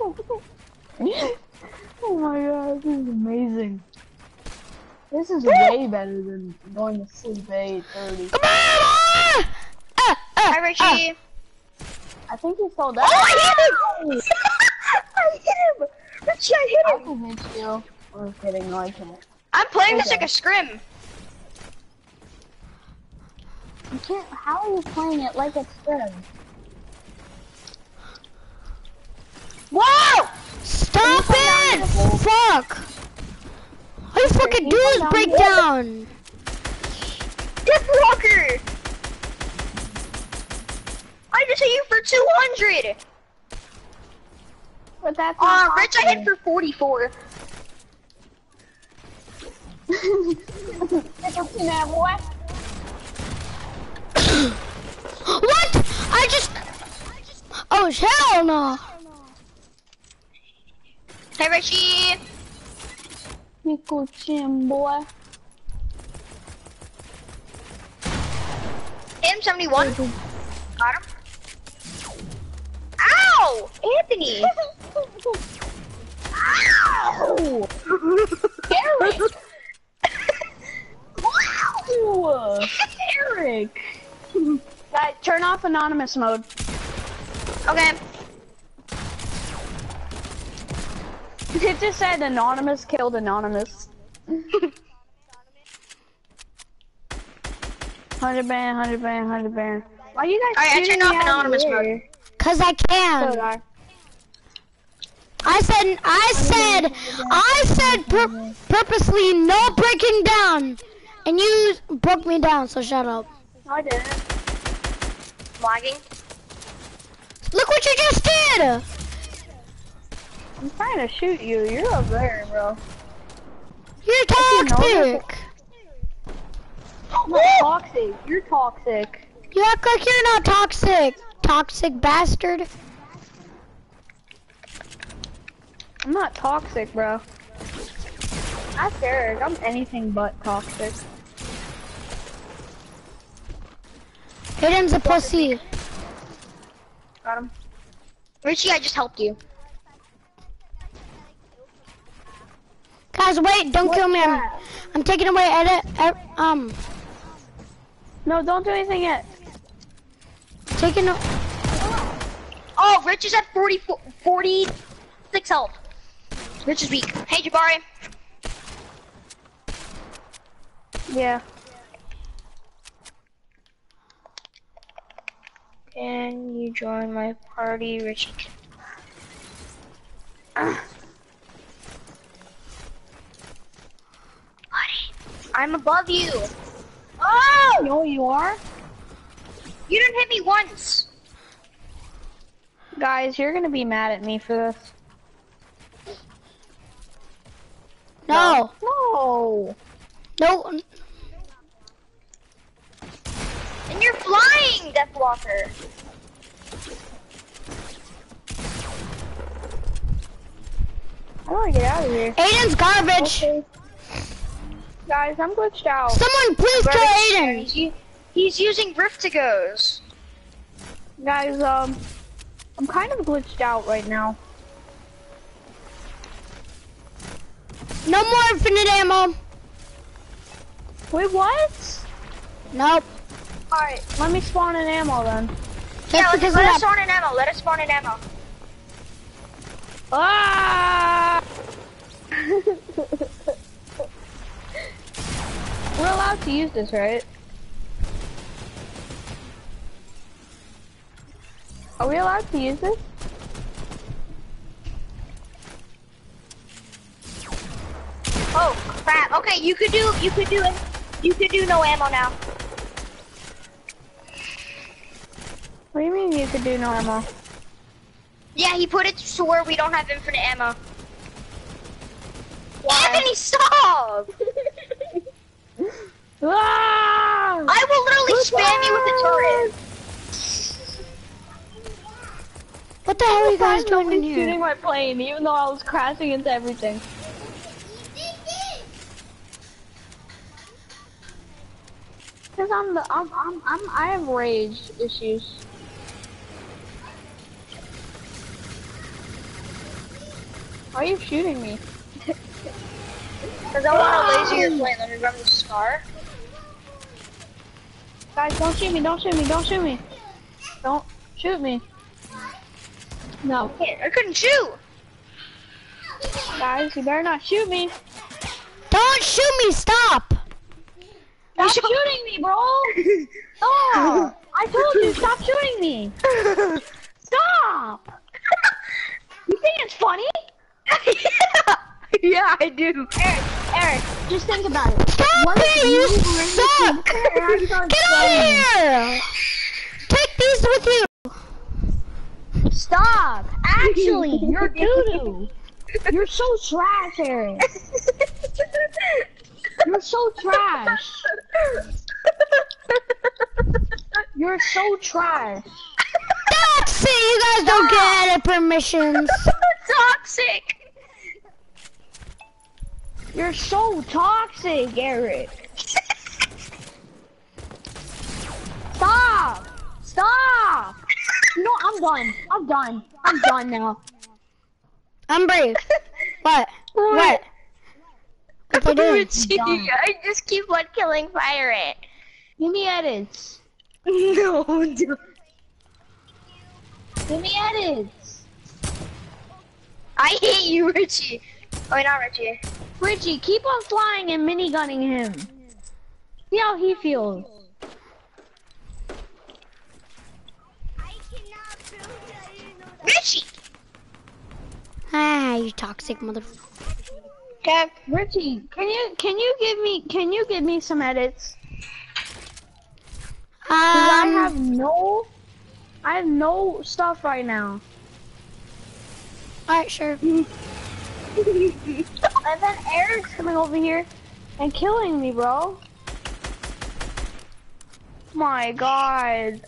oh my god, this is amazing. This is way better than going to sleep at 8.30. Come on! Ah! Ah, ah, Hi, Richie. I think he sold out. Oh, I hit him! I hit him! Richie, I hit him! I him! convinced you. I'm kidding, no I can't. I'm playing this like a scrim. You can't, how are you playing it like it's good? Whoa! Stop it! Fuck! All you fucking do is break down. Death Walker! I just hit you for 200! But that's Uh, not Rich, I hit for 44. that boy. What? I just. Oh hell no! Hey, Richie! Pickle chin boy. Hit him, 71. Got him. Ow! Anthony! Ow! Eric! Wow! Eric! Guys, turn off anonymous mode. Okay. It just said anonymous killed anonymous. Hundred band, hundred band, hundred band. Why you guys? Alright, I shooting turned me off out anonymous the mode. Cause I can. did I. I said, I said, I said pur- purposely no breaking down, and you broke me down. So shut up. No, I didn't. Lagging. Look what you just did. I'm trying to shoot you. You're over there, bro. You're toxic. Not toxic. You're toxic. You act like you're not toxic. Toxic bastard. I'm not toxic, bro. Eric. I'm anything but toxic. Hayden's a pussy. Got him. Richie, I just helped you. Guys, wait! Don't kill me. I'm. I'm taking away edit. ed- um, No, don't do anything yet. taking. a- Oh, Rich is at 44, 46 health. Rich is weak. Hey, Jabari. Yeah. Can you join my party, Richie? I'm above you. Oh! No, you are. You didn't hit me once. Guys, you're gonna be mad at me for this. No, No. no, And you're flying, Deathwalker. I want to get out of here. Aiden's garbage. Okay. Guys, I'm glitched out. Someone please kill Aiden. He's, u- he's using Rift-To-Gos. Guys, um, I'm kind of glitched out right now. No more infinite ammo. Wait, what? Nope. Alright, let me spawn an ammo then. Just yeah, because let us that. spawn an ammo. Let us spawn an ammo. Ah! We're allowed to use this, right? Are we allowed to use this? Oh crap. Okay, you could do. You could do it. You could do no ammo now. What do you mean you could do no ammo? Yeah, he put it to where we don't have infinite ammo. Anthony, stop! Ah! I will literally spam you with the turret. What the hell are you guys doing in here? shooting my plane, even though I was crashing into everything. Cause I'm the I'm I'm, I'm I have rage issues. Why are you shooting me? Cause I want to laser your plane. Let me run the scar. Guys, don't shoot me! Don't shoot me! Don't shoot me! Don't shoot me! No, I couldn't shoot. guys, you better not shoot me! Don't shoot me, stop! Stop shooting me, bro! Stop! I told you, stop shooting me! Stop! You think it's funny? yeah. yeah, I do. Eric, Eric, just think about it. Stop What it, you you were in suck! the future and I started Get out of here! Take these with you! Stop! Actually, you're doo-doo! You're so trash, Eric! You're so trash! You're so trash! That's it! You guys don't get edit permissions. Toxic. You're so toxic, Eric! Stop! Stop! No, I'm done. I'm done. I'm done now. I'm brave. What? What? What they doing? Richie, I just keep on killing pirate. Give me edits. No, dude. Give me edits. I hate you, Richie. Oh, not Richie. Richie, keep on flying and minigunning him. See how he feels. Richie. Ah, you toxic mother. Okay. Richie, can you can you give me can you give me some edits? 'Cause I Um, have no I have no stuff right now. alright, sure. And then Eric's coming over here and killing me, bro. My god.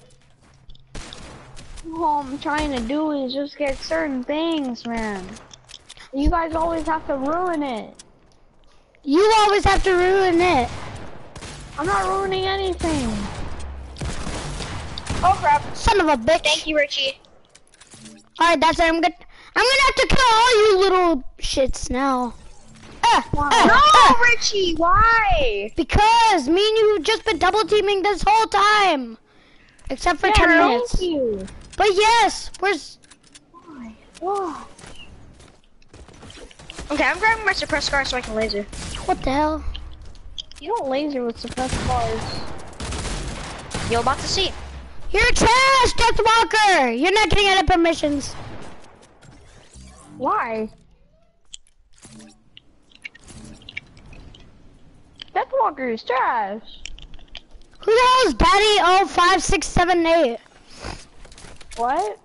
All I'm trying to do is just get certain things, man. You guys always have to ruin it. You always have to ruin it. I'm not ruining anything. Oh crap. Son of a bitch. Thank you, Richie. Alright, that's it. I'm gonna, I'm gonna have to kill all you little shits now. No. Richie. Why? Because me and you have just been double teaming this whole time. Except for 10 minutes. Thank you. But yes, where's... Oh, Okay, I'm grabbing my suppressed scar so I can laser. What the hell? you don't laser with suppressed bars. You're about to see. You're trash, Deathwalker! You're not getting edit permissions. Why? Death is trash. Who the hell is Daddy Oh five six seven eight. What?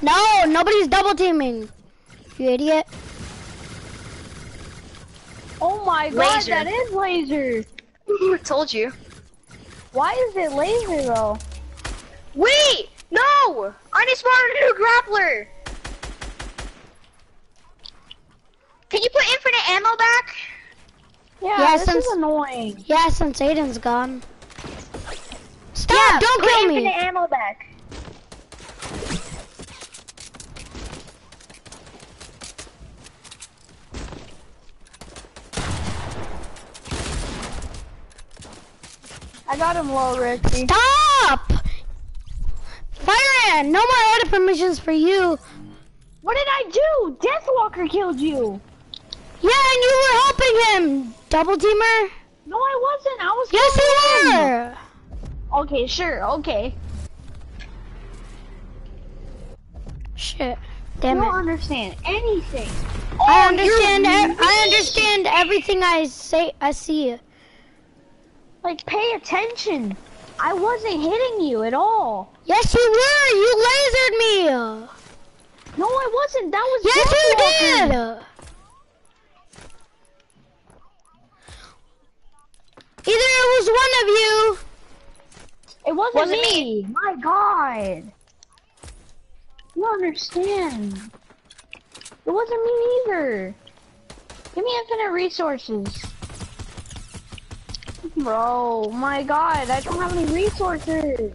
No, nobody's double teaming. You idiot. Oh my laser. god, that is laser. Told you. Why is it laser though? Wait! No! I need spawned a new grappler! Can you put infinite ammo back? Yeah, Yeah, this since- is annoying. Yeah, since Aiden's gone. Stop! don't put kill infinite me! ammo back. I got him low, Richie. Stop! Fire no more edit permissions for you. What did I do? Deathwalker killed you. Yeah, and you were helping him, double teamer. No, I wasn't. I was. Yes, you were. Okay, sure. Okay. Shit. I Damn don't it. understand anything. I Oh, understand. you're e- I understand everything I say. I see. Like, pay attention. I wasn't hitting you at all. Yes, you were. You lasered me. No, I wasn't. That was Yes, you did. Either it was one of you. It wasn't, Wasn't me. My God. You understand. It wasn't me either. Give me infinite resources. Bro, my God, I don't have any resources.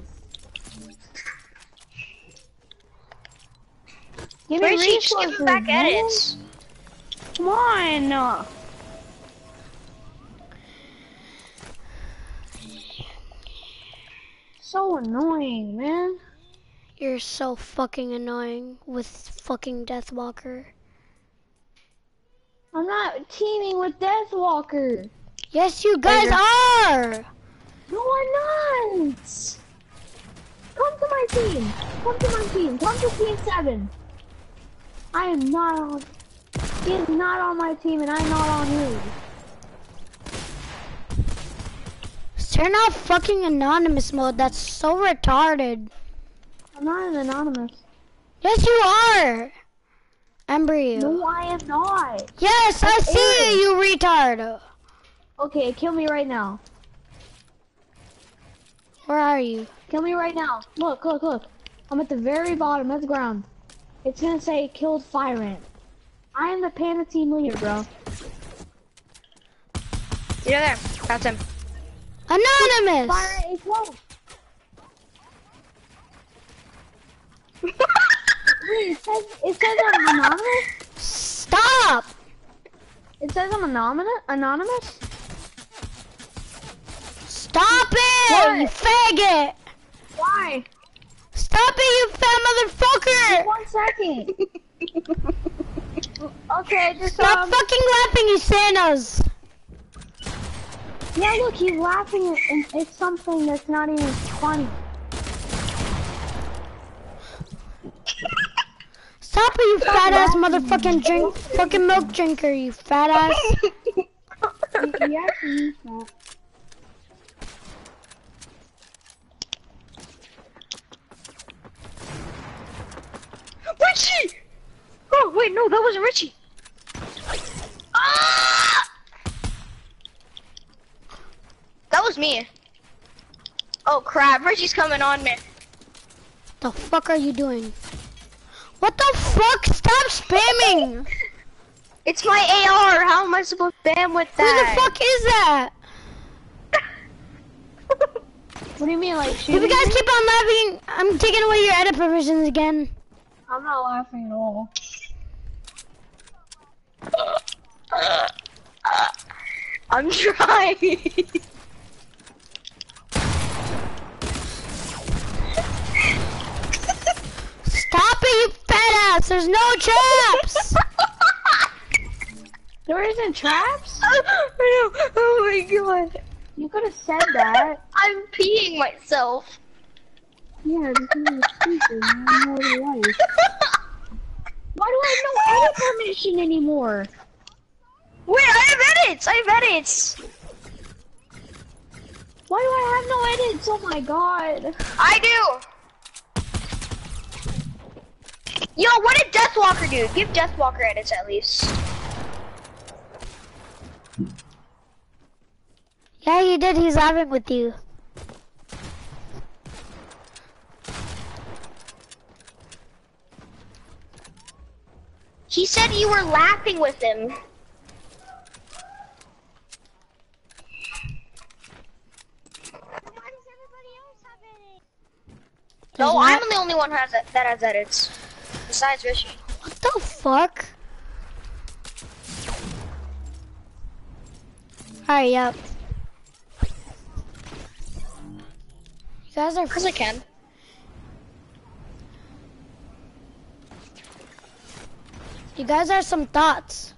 Give me resources. give back man. edits. Come on. So annoying, man. You're so fucking annoying with fucking Deathwalker. I'm not teaming with Deathwalker. Yes, you guys are. No, I'm not. Come to my team. Come to my team. Come to team seven. I am not on. He is not on my team, and I'm not on you. Turn off fucking anonymous mode. That's so retarded. I'm not an anonymous. Yes, you are. Embryo. No, I am not. Yes, I That's see you, you retard. Okay, kill me right now. Where are you? Kill me right now. Look, look, look. I'm at the very bottom of the ground. It's gonna say killed fire ant. I am the panda team leader, bro. You're there. That's him. Anonymous. Fire ant is close. Wait, it says, it says I'm anonymous? Stop. It says I'm anonymous? Anonymous? Stop it, What? you faggot. Why? Stop it, you fat motherfucker. One second. okay, just Stop um, fucking laughing, you Santas. yeah. Look, he's laughing, at- and it's something that's not even funny. Stop it, you fat ass motherfucking drink, fucking milk drinker, you fat ass. He, he actually means that. Richie! Oh, wait, no, that wasn't Richie. Ah! That was me. Oh crap, Richie's coming on me. The fuck are you doing? What the fuck? Stop spamming. It's my AR. How am I supposed to spam with that? Who the fuck is that? What do you mean, like If you guys keep on laughing, I'm taking away your edit provisions again. I'm not laughing at all. I'm trying. Stop it, you fat ass. There's no traps. There isn't traps? Oh my god. You could have said that. I'm peeing myself. Yeah, because you're stupid. man. I know the life. Why do I have no edit permission anymore? Wait, I have edits. I have edits. Why do I have no edits? Oh my god. I do. Yo, what did Deathwalker do? Give Deathwalker edits at least. Yeah, you did. He's laughing with you. He said you were laughing with him. No, There's I'm the only one who has that, that has edits. Besides Richie. What the fuck? Hurry up. You guys are. Because I can. You guys are some thoughts.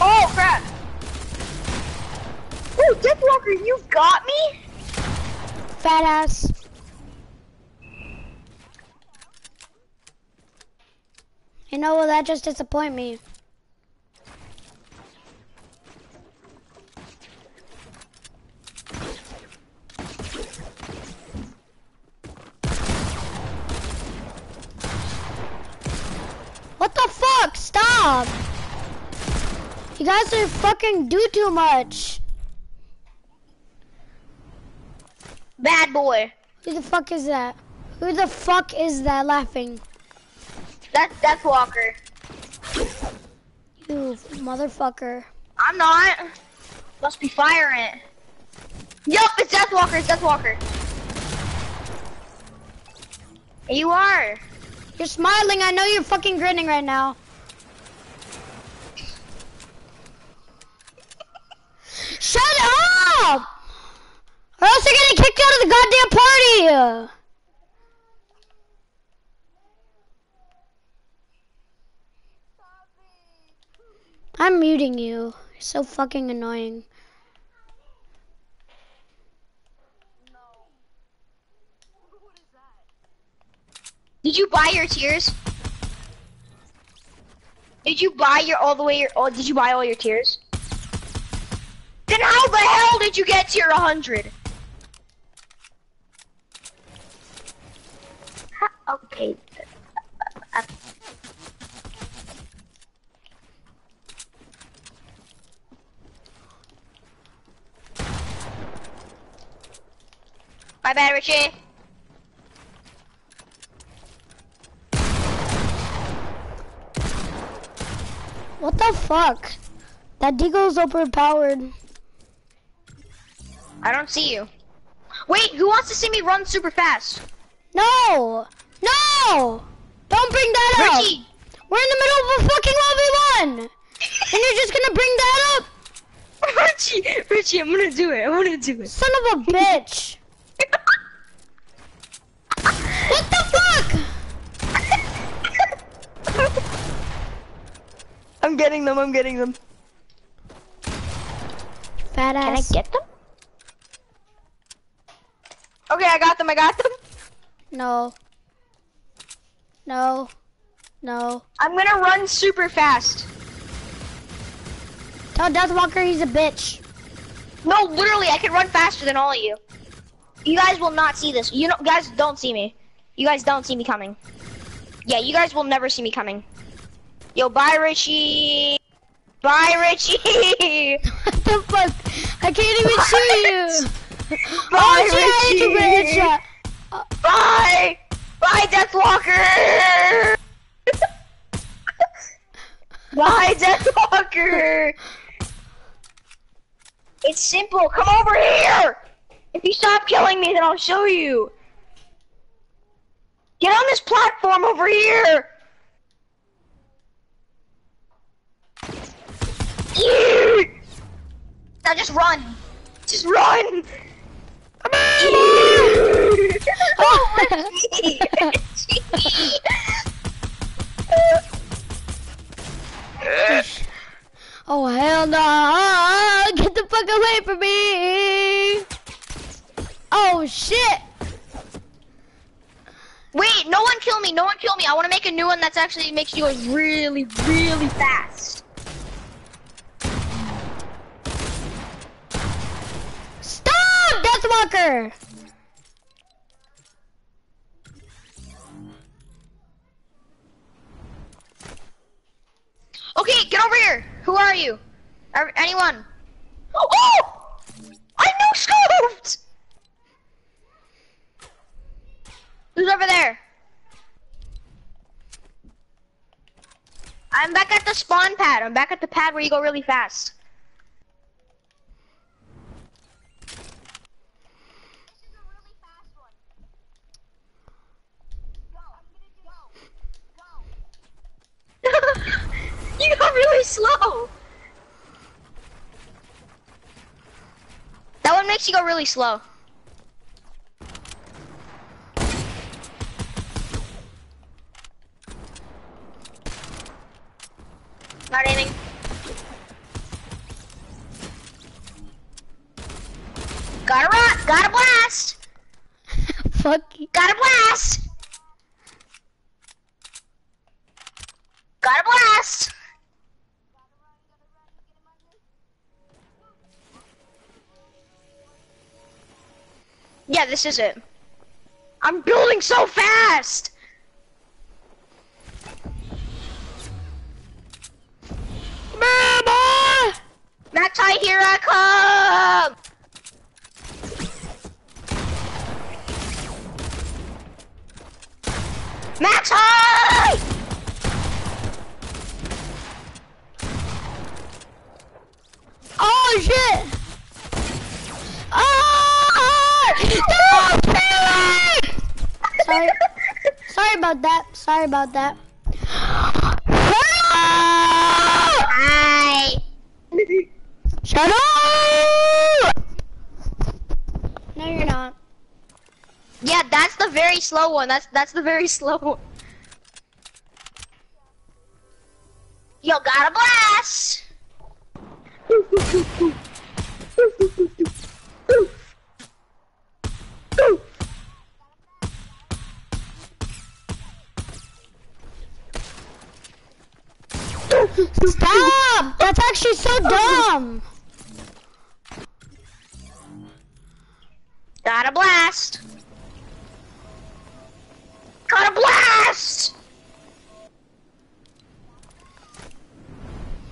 Oh crap! Oh, Deathwalker, you got me? Fat ass. You know, will that just disappoint me? What the fuck? Stop! Fucking do too much. Bad boy. Who the fuck is that? Who the fuck is that laughing? That's Deathwalker. You motherfucker. I'm not. Must be firing. Yup, it's Deathwalker, it's Deathwalker. You are. You're smiling. I know you're fucking grinning right now. Shut up! Or else you're gonna kick you out of the goddamn I'm muting you. You're so fucking annoying. Did you buy your tears? Did you buy your all the way your oh did you buy all your tears? Then how the hell did you get tier 100? Ha- Okay. My bad, Richie. What the fuck? That Deagle's overpowered. I don't see you. Wait, who wants to see me run super fast? No! No! Don't bring that up! Richie! We're in the middle of a fucking 1v1! and you're just gonna bring that up? Richie! Richie, I'm gonna do it. I'm gonna do it. Son of a bitch! what the fuck? I'm getting them, I'm getting them. Fat ass. Can I get them? Okay, I got them. I got them. No. No. No. I'm gonna run super fast. Tell Deathwalker he's a bitch. No, literally, I can run faster than all of you. You guys will not see this. You know, guys don't see me. You guys don't see me coming. Yeah, you guys will never see me coming. Yo, bye, Richie. Bye, Richie. what the fuck? I can't even shoot you. Bye, oh, shit, I hit you with a Richie. Bye. Bye, Deathwalker. Bye, Deathwalker. It's simple. Come over here. If you stop killing me, then I'll show you. Get on this platform over here. Now just run. Just run. Come on. oh hell no! Get the fuck away from me! Oh shit! Wait, no one kill me, no one kill me. I wanna make a new one that's actually makes you go really, really fast. Stop, Deathwalker! Okay, get over here. Who are you? Are, anyone? Oh! I no scoped! Who's over there? I'm back at the spawn pad. I'm back at the pad where you go really fast. you go really slow. That one makes you go really slow. Not aiming. Got a rot. Got a blast. Fuck you. Got a blast. Got a blast. Yeah, this is it. I'm building so fast. Mama! Maxi, here I come. Maxi! Oh shit! Oh! No, Taylor! Sorry. Sorry about that. Sorry about that. Hi. Shut up! No, you're not. Yeah, that's the very slow one. That's that's the very slow one. Yo, got a blast. Stop! That's actually so dumb. Got a blast. Got a blast.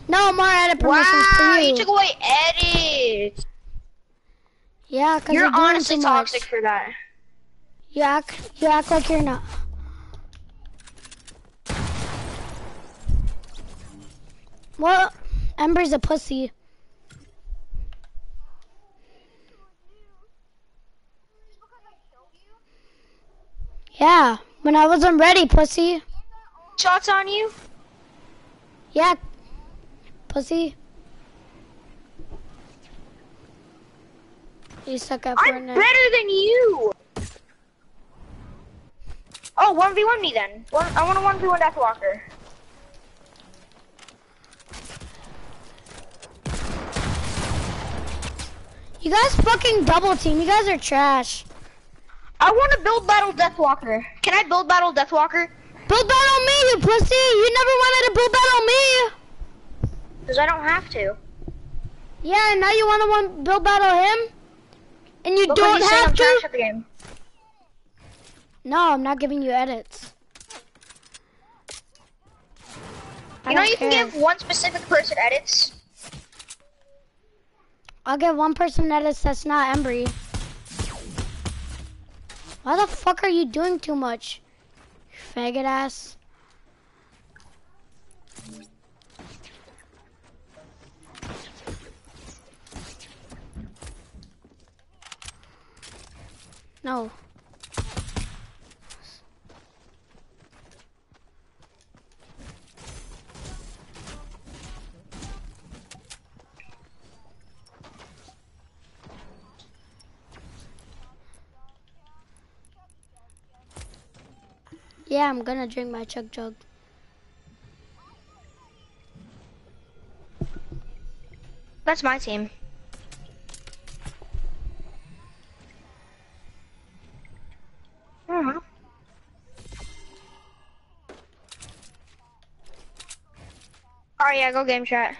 No more edit permissions Wow, for you you. took away edit. yeah, because You're honestly too toxic for that. You act, you act like you're not. Well, Ember's a pussy. Yeah, when I wasn't ready, pussy. Shots on you. Yeah, pussy. You suck at I'm better than you. Oh, 1v1 me then. One, I want to 1v1 Deathwalker. You guys fucking double team. You guys are trash. I want to build battle Deathwalker. Can I build battle Deathwalker? Build battle me, you pussy. You never wanted to build battle me. Because I don't have to. Yeah, and now you want to want build battle him? And you Because don't you have to? No, I'm not giving you edits. I You know you can give one specific person edits. I'll get one person that is that's not Embry. Why the fuck are you doing too much? Faggot ass. No. Yeah, I'm gonna drink my chug jug. That's my team. Mhm. Alright, yeah, go game chat.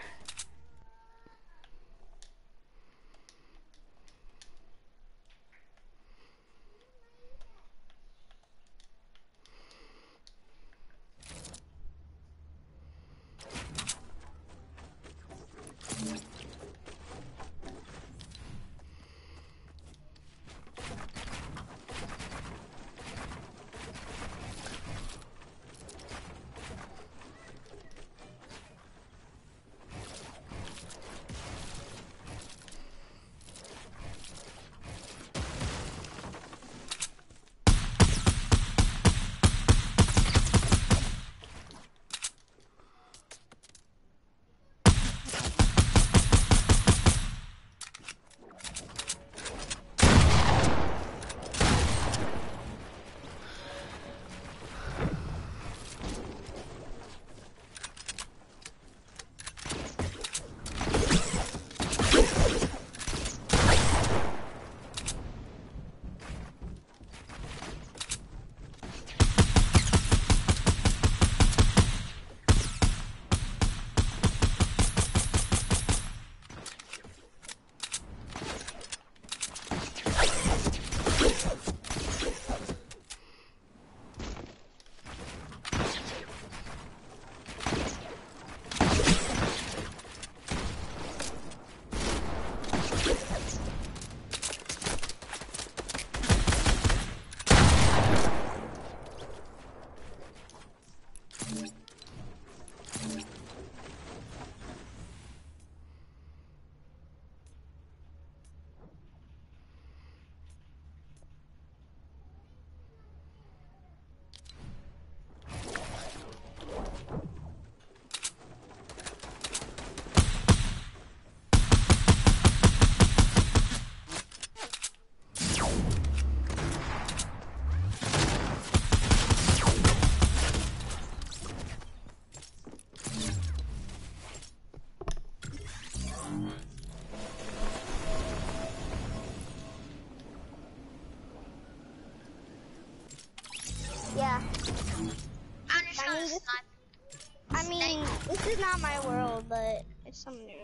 Some new.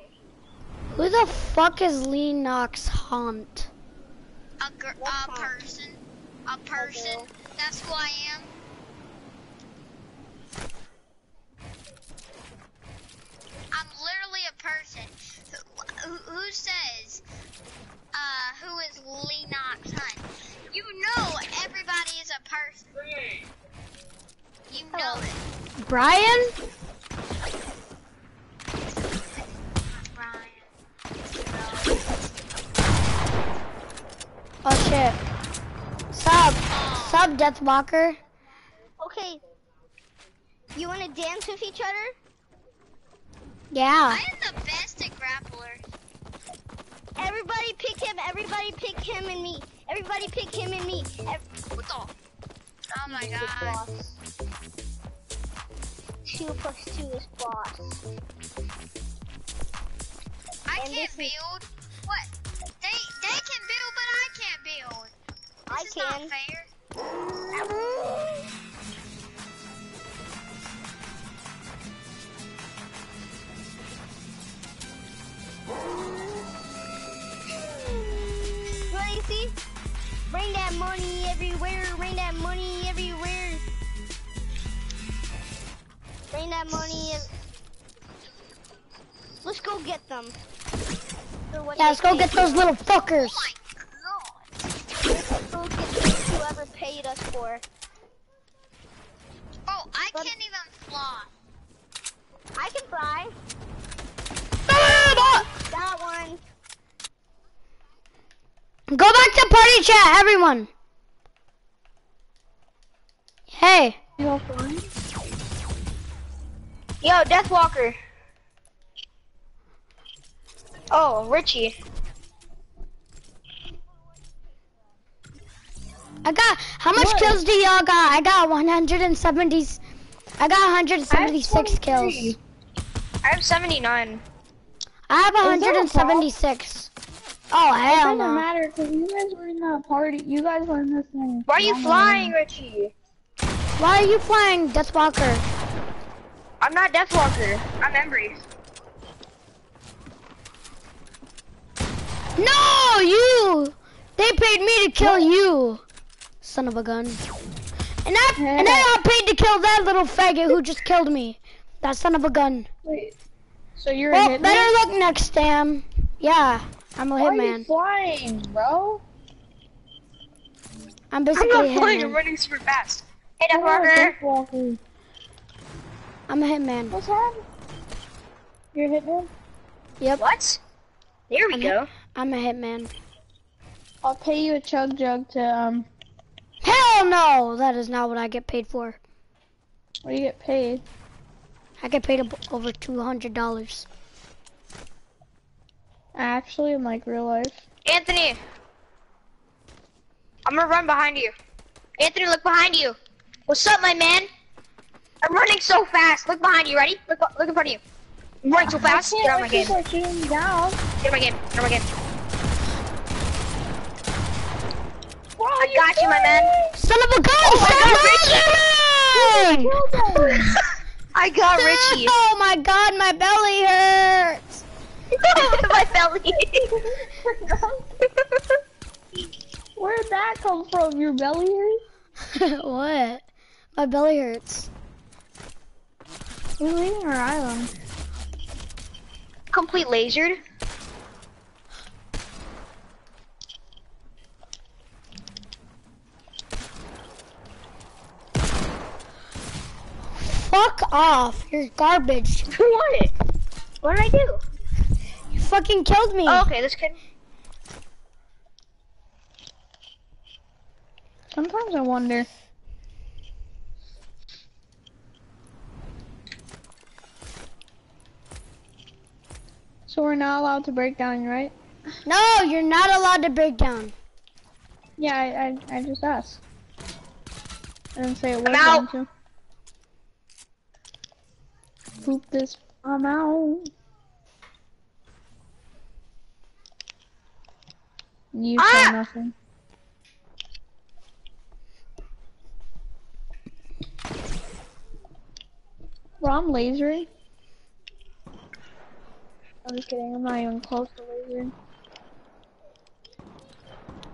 Who the fuck is Lennox Hunt? A, gr- a person. A person. That's who I am. I'm literally a person. Who, who, who says, uh, who is Lennox Hunt? You know everybody is a person. You know it. Brian? Brian. Oh shit. Sub. Sub, Deathwalker. Okay. You want to dance with each other? Yeah. I am the best at grappler. Everybody pick him. Everybody pick him and me. Everybody pick him and me. Ev- What the? Oh my god. two plus two is boss. I And can't build. What? They they can build, but I can't build. This I is not fair. See? Bring that money everywhere. Bring that money everywhere. Bring that money. Let's go get them. Yeah, let's go get those little fuckers. Oh paid us for. Oh, I But- can't even fly. I can fly. That one. Go back to party chat, everyone. Hey. Yo, Deathwalker. Oh, Richie. I got, how much kills do y'all got? I got 170, I got 176 kills. I have 79. I have that a 176. Oh, It doesn't no. matter because you guys were in that party. You guys were in this thing. Why are you flying, Richie? Why are you flying, Deathwalker? I'm not Deathwalker. I'm Embry. No, you! They paid me to kill you, son of a gun. And I, and I got paid to kill that little faggot who just killed me. That son of a gun. Wait. So you're a Well, hitman? better luck next time. Yeah, I'm a Why are you hitman. flying, bro? I'm basically I'm not a flying. I'm hitman. running super fast. Hey, a Deathwalker. Deathwalker. I'm a hitman. What's happening? You're a hitman? Yep, What? There we I'm go. I'm a hitman. I'll pay you a chug jug to um. Hell no, that is not what I get paid for. What do you get paid? I get paid over two hundred dollars. Actually, in like real life. Anthony. I'm gonna run behind you. Anthony, look behind you. What's up, my man? I'm running so fast. Look behind you. Ready? Look, look in front of you. I'm running so fast. Get out of my game. People are shooting me down. Get out of my game. Get out of my game. I got you, my man. Son of a gun! Oh stop moving! I got Richie. Oh my god, my belly hurts. my belly. Where'd that come from? Your belly hurts? what? My belly hurts. We're leaving our island. Complete lasered. Fuck off. You're garbage. Who Want it? What did I do? You fucking killed me. Oh, okay, this could. Sometimes I wonder. So we're not allowed to break down, right? No, you're not allowed to break down. Yeah, I, I, I just asked. I didn't say it was out. going to poop this out. You ah! nothing. Rom lasery? I'm just kidding, I'm not even close to lasering.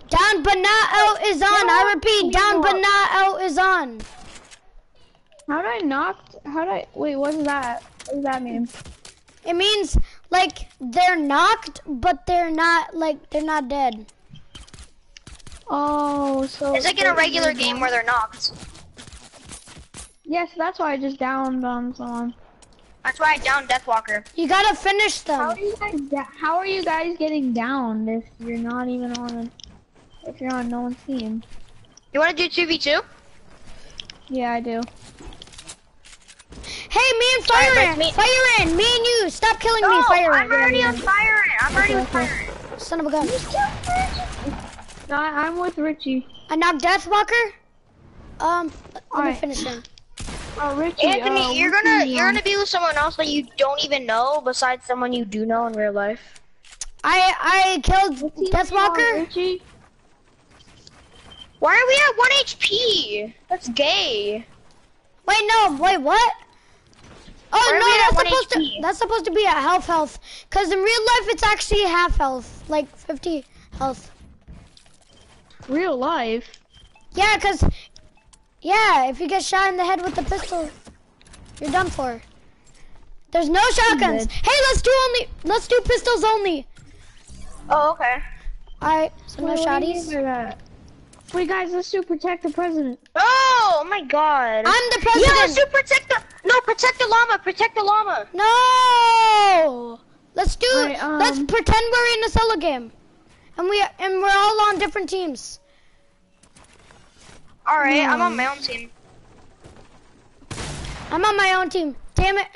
Down but not out is on. I repeat, down but not out is on. How did I knocked? How did I? Wait, what is that? What does that mean? It means like they're knocked, but they're not like they're not dead. Oh, so It's like in a regular game where they're knocked. Yes, that's why I just downed on someone. That's why I downed Deathwalker. You gotta finish them. How them. are you guys? How are you guys getting downed if you're not even on? A, if you're on no one's team? You want to do 2v2? Yeah, I do. Hey, me and Fire Alright, Ant, me- Fire Ant, me and you, stop killing me, No, Fire I'm Ant. already on fire ant. I'm already with fire ant. Son of a gun. No, I- I'm with Richie. I knocked Deathwalker. Um, let me Alright. finish him. Oh, Richie. Anthony, uh, you're gonna you're on? gonna be with someone else that you don't even know besides someone you do know in real life. I I killed What's Deathwalker. Richie. Why are we at one HP? That's gay. Wait, no, wait, what? Oh Why no, that's supposed HP? to that's supposed to be at half health. Cause in real life it's actually half health, like 50 health. Real life. Yeah, cause yeah, if you get shot in the head with the pistol, you're done for. There's no shotguns. Hey, let's do only let's do pistols only. Oh, okay. Alright, so no Wait, what do you mean shotties. By that? Wait, guys, let's do protect the president. Oh my god. I'm the president. yeah, president. let's do protect the no protect the llama. Protect the llama. No! Let's do. Alright, let's um, pretend we're in a solo game, and we and we're all on different teams. All right, I'm on my own team. I'm on my own team. Damn it!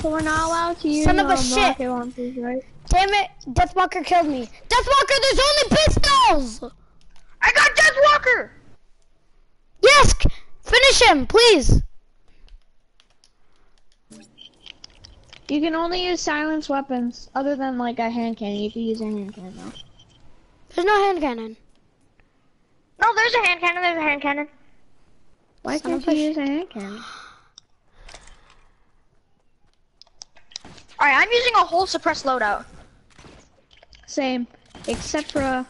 So we're not allowed to use Son of a um, shit. rocket launchers, right? Damn it! Deathwalker killed me. Deathwalker, there's only pistols. I got Deathwalker. Yes, c- finish him, please. You can only use silence weapons, other than like a hand cannon. You can use a hand cannon now. There's no hand cannon. No, there's a hand cannon. There's a hand cannon. Why Son can't you a use a hand cannon? All right, I'm using a whole suppressed loadout. Same, except for uh,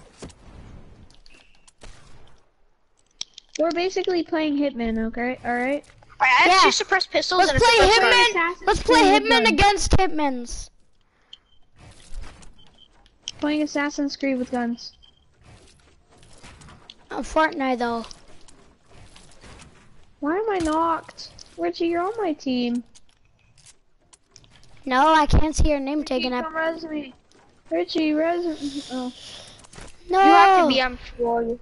we're basically playing Hitman. Okay, all right. All right, I have Yeah. two suppressed pistols Let's and a play suppressed. Hitman. Assassin's Let's play Hitman gun. against Hitmans. Playing Assassin's Creed with guns. Uh, Fortnite though. Why am I knocked? Richie, you're on my team. No, I can't see your name Richie, taken up. come res me. Richie, res me. Oh, No. You have to be on floor.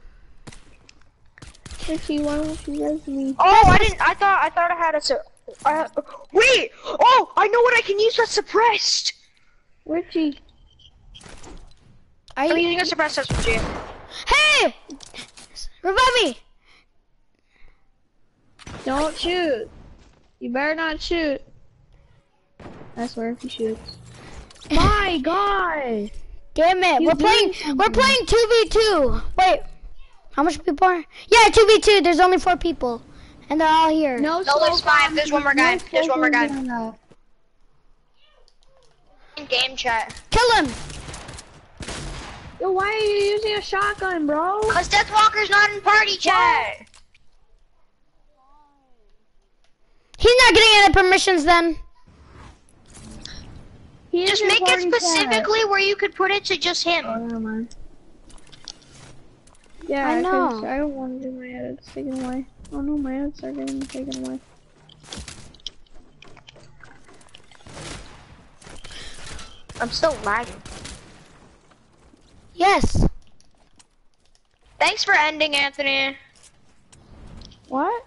Richie, why won't you res me? Oh, I didn't. I thought. I thought I had a. Su- I, wait. Oh, I know what I can use that's suppressed. Richie, Are I'm you? using a suppressed SMG. Hey! Revive me! don't shoot. You better not shoot. I swear if he shoots. My God! Damn it! You we're playing. doing We're playing two v two. Wait, how much people are? Yeah, two v two. There's only four people, and they're all here. No, No, there's slow five. There's one more guy. No There's one more guy. slow. In game chat. Kill him! Yo, why are you using a shotgun, bro? Cause Deathwalker's not in party chat. He's not getting any permissions then. He Just make it party chat. specifically where you could put it to just Oh, him. never mind. Yeah, I know. I don't want to do my edits taken away. Oh no, my edits are getting taken away. I'm still lagging. Yes. Thanks for ending, Anthony. What?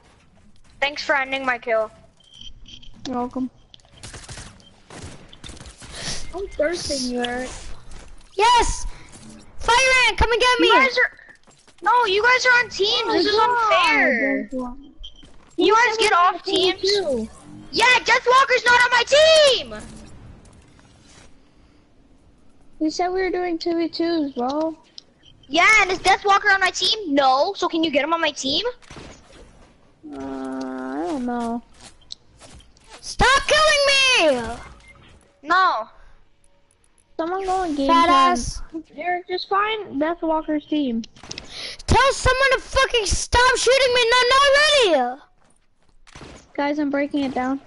Thanks for ending my kill. You're welcome. I'm thirsting you, Eric. Yes. Fire ant, come and get me. You guys are. No, you guys are on teams. this is unfair. You guys get off teams. Yeah, Deathwalker's not on my team. We said we were doing 2v2s, bro. Yeah, and is Death Walker on my team? No. So can you get him on my team? Uh, I don't know. Stop killing me! No. Someone go in game Fat time. ass. Derek, just find Deathwalker's team. Tell someone to fucking stop shooting me. No, not ready. Guys, I'm breaking it down.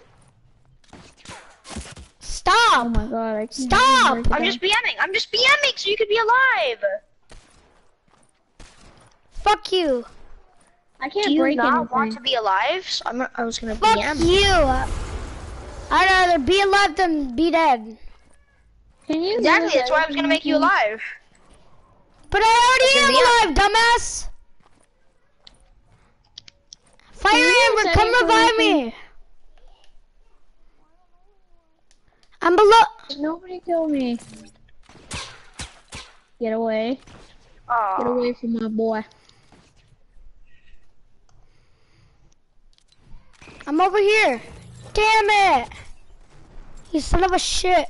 Stop! Oh Stop. my god, I can't stop. I'm down. just BMing. I'm just BMing so you could be alive. Fuck you. I can't Do you break not anything. want to be alive? So I'm, I was gonna Fuck BM. you. I'd rather be alive than be dead. Can you Exactly. That's why I was gonna make you everything? alive. But I already am alive, dumbass. Fire you Amber, come it revive me? me. I'm below. Nobody kill me. Get away. Get Oh. away from my boy. I'm over here. Damn it. You son of a shit.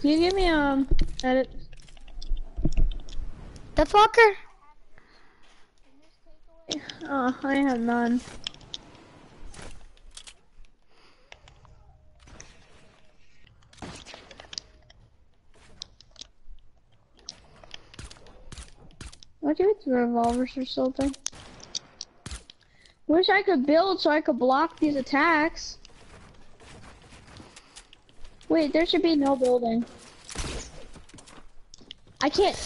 Can you give me um edit? Deathwalker? Oh, I have none. What do with revolvers or something? Wish I could build so I could block these attacks. Wait, there should be no building. I can't.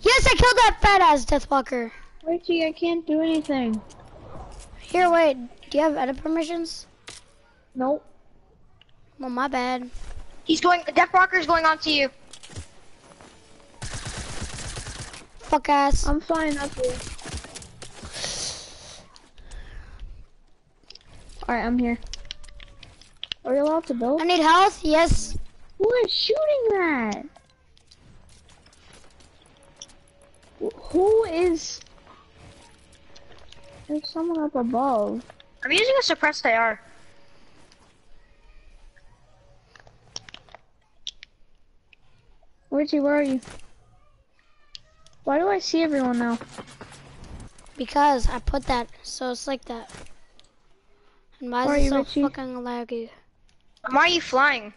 Yes, I killed that fat ass Deathwalker. Richie, I can't do anything. Here, wait. Do you have edit permissions? Nope. Well, my bad. He's going. The death Walker's going on to you. Fuck ass. I'm flying up here. Alright, I'm here. Are you allowed to build? I need health. Yes. Who is shooting that? Who is... There's someone up above. I'm using a suppressed AR. Richie, where are you? Why do I see everyone now? Because I put that, so it's like that. And why Where are is it so Richie? fucking laggy? Why are you flying?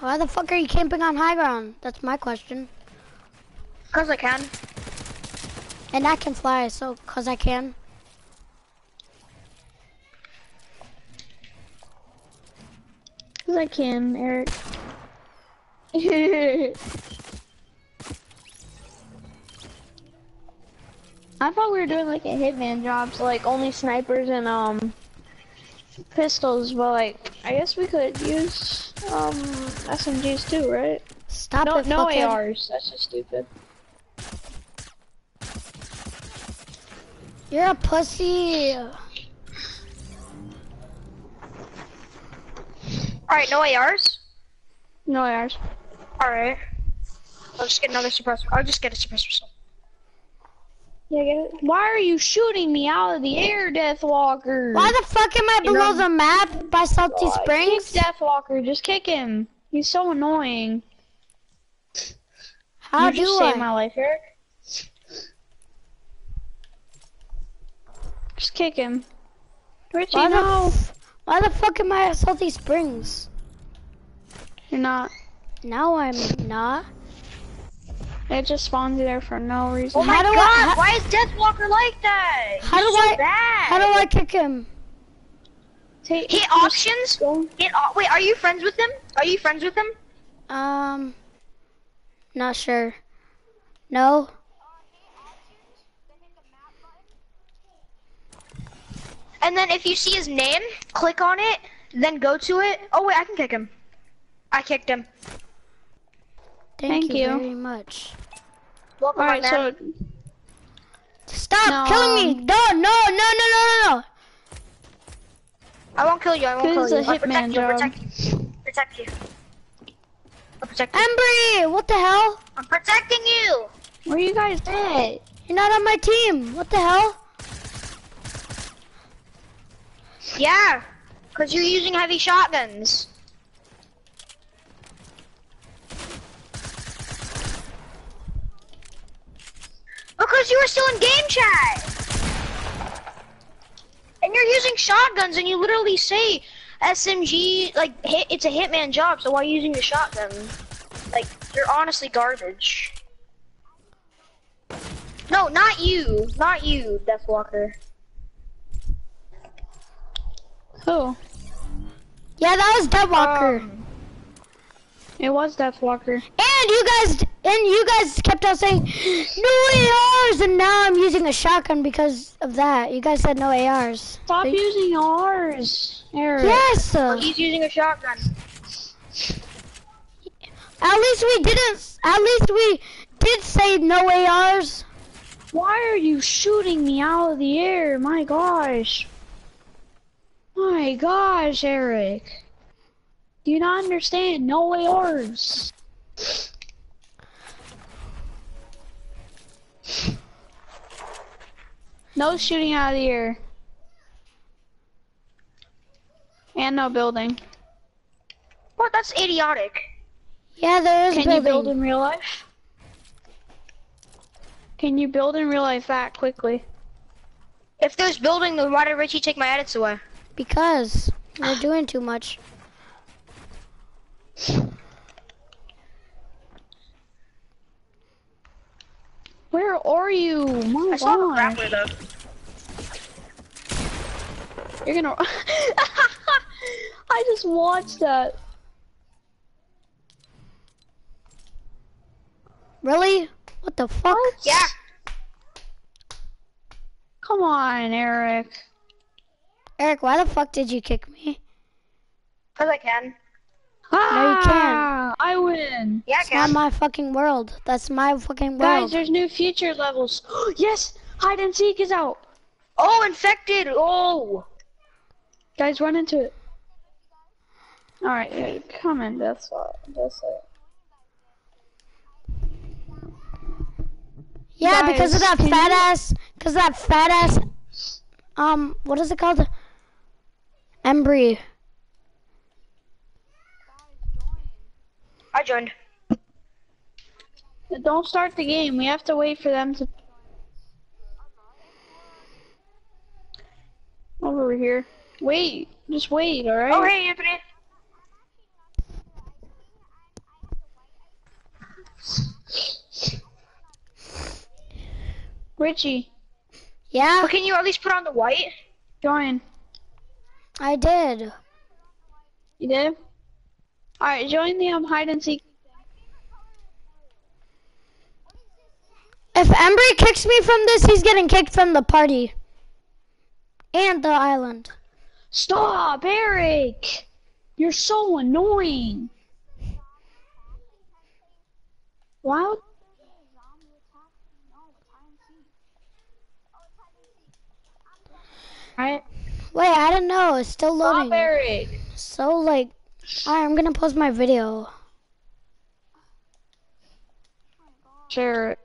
Why the fuck are you camping on high ground? That's my question. Cause I can. And I can fly, so cause I can. Because I can, Eric. I thought we were doing like a hitman job, so like only snipers and um pistols, but like I guess we could use um SMGs too, right? Stop no, it, no fucking. ARs. That's just stupid. You're a pussy. Alright, no ARs? No ARs. Alright. I'll just get another suppressor. I'll just get a suppressor. so- Yeah, get it. Why are you shooting me out of the air, Deathwalker? Why the fuck am I below the map by Salty God, Springs? Kick Deathwalker, just kick him. He's so annoying. How you do just I? saved my life, Eric. Just kick him. Richie, Why the, no. f- why the fuck am I at Salty Springs? You're not. Now I'm not. It just spawned you there for no reason. Oh my How do I- god, how- why is Death Walker like that? How He's do so I- Bad. How do I kick him? Take, Hit options? Hit op- Wait, are you friends with him? Are you friends with him? Um, not sure. No. And then if you see his name, click on it, then go to it. Oh wait, I can kick him. I kicked him. Thank, Thank you, you. very much. Welcome, Alright, man. so Stop No, killing me! um, No, no, no, no, no, no, no! I won't kill you. I won't kill you. a I'll protect hitman you. I'll. Protect you. Protect you. I'll protect you. Embry, what the hell? I'm protecting you. where you guys at? You're not on my team. What the hell? Yeah, because you're using heavy shotguns. Because you were still in game chat. And you're using shotguns and you literally say SMG, like, hit, it's a hitman job, so why are you using your shotgun? Like, you're honestly garbage. No, not you. Not you, Deathwalker. Who? Yeah, that was Deathwalker. Um, It was Deathwalker. and you guys, and you guys kept on saying no ARs, and now I'm using a shotgun because of that. You guys said no ARs. Stop using ARs. Eric. Yes. he's using a shotgun. At least we didn't. At least we did say no ARs. Why are you shooting me out of the air? My gosh. My gosh, Eric. Do you not understand? No way ARs. No shooting out of the air. And no building. What? That's idiotic. Yeah, there is Can building. you build in real life? Can you build in real life that quickly? If there's building, then why did Richie take my edits away? Because we're doing too much. Where are you? My I saw the grappler though. You're gonna. I just watched that. Really? What the fuck? Oh, yeah. Come on, Eric. Eric, why the fuck did you kick me? Cause I can. Ah, you can't. I win. Yeah, I It's not my fucking world. That's my fucking world. Guys, there's new future levels. yes, hide and seek is out. Oh, infected. Oh. Guys, run into it. All right, yeah, come in. That's all. That's it. Yeah, because of that fat you- ass. Because that fat ass. Um, what is it called? Embry. I joined. Don't start the game. We have to wait for them to. Over here. Wait. Just wait. All right. Oh, hey, Anthony. Richie, Yeah, But can you at least put on the white? join. I did. You did? Alright, join the um hide and seek. If Embry kicks me from this, he's getting kicked from the party. And the island. Stop, Eric! You're so annoying. Wow. Alright. Wait, I don't know. It's still Stop, loading. Eric. So, like, alright, I'm gonna pause my video. Share it.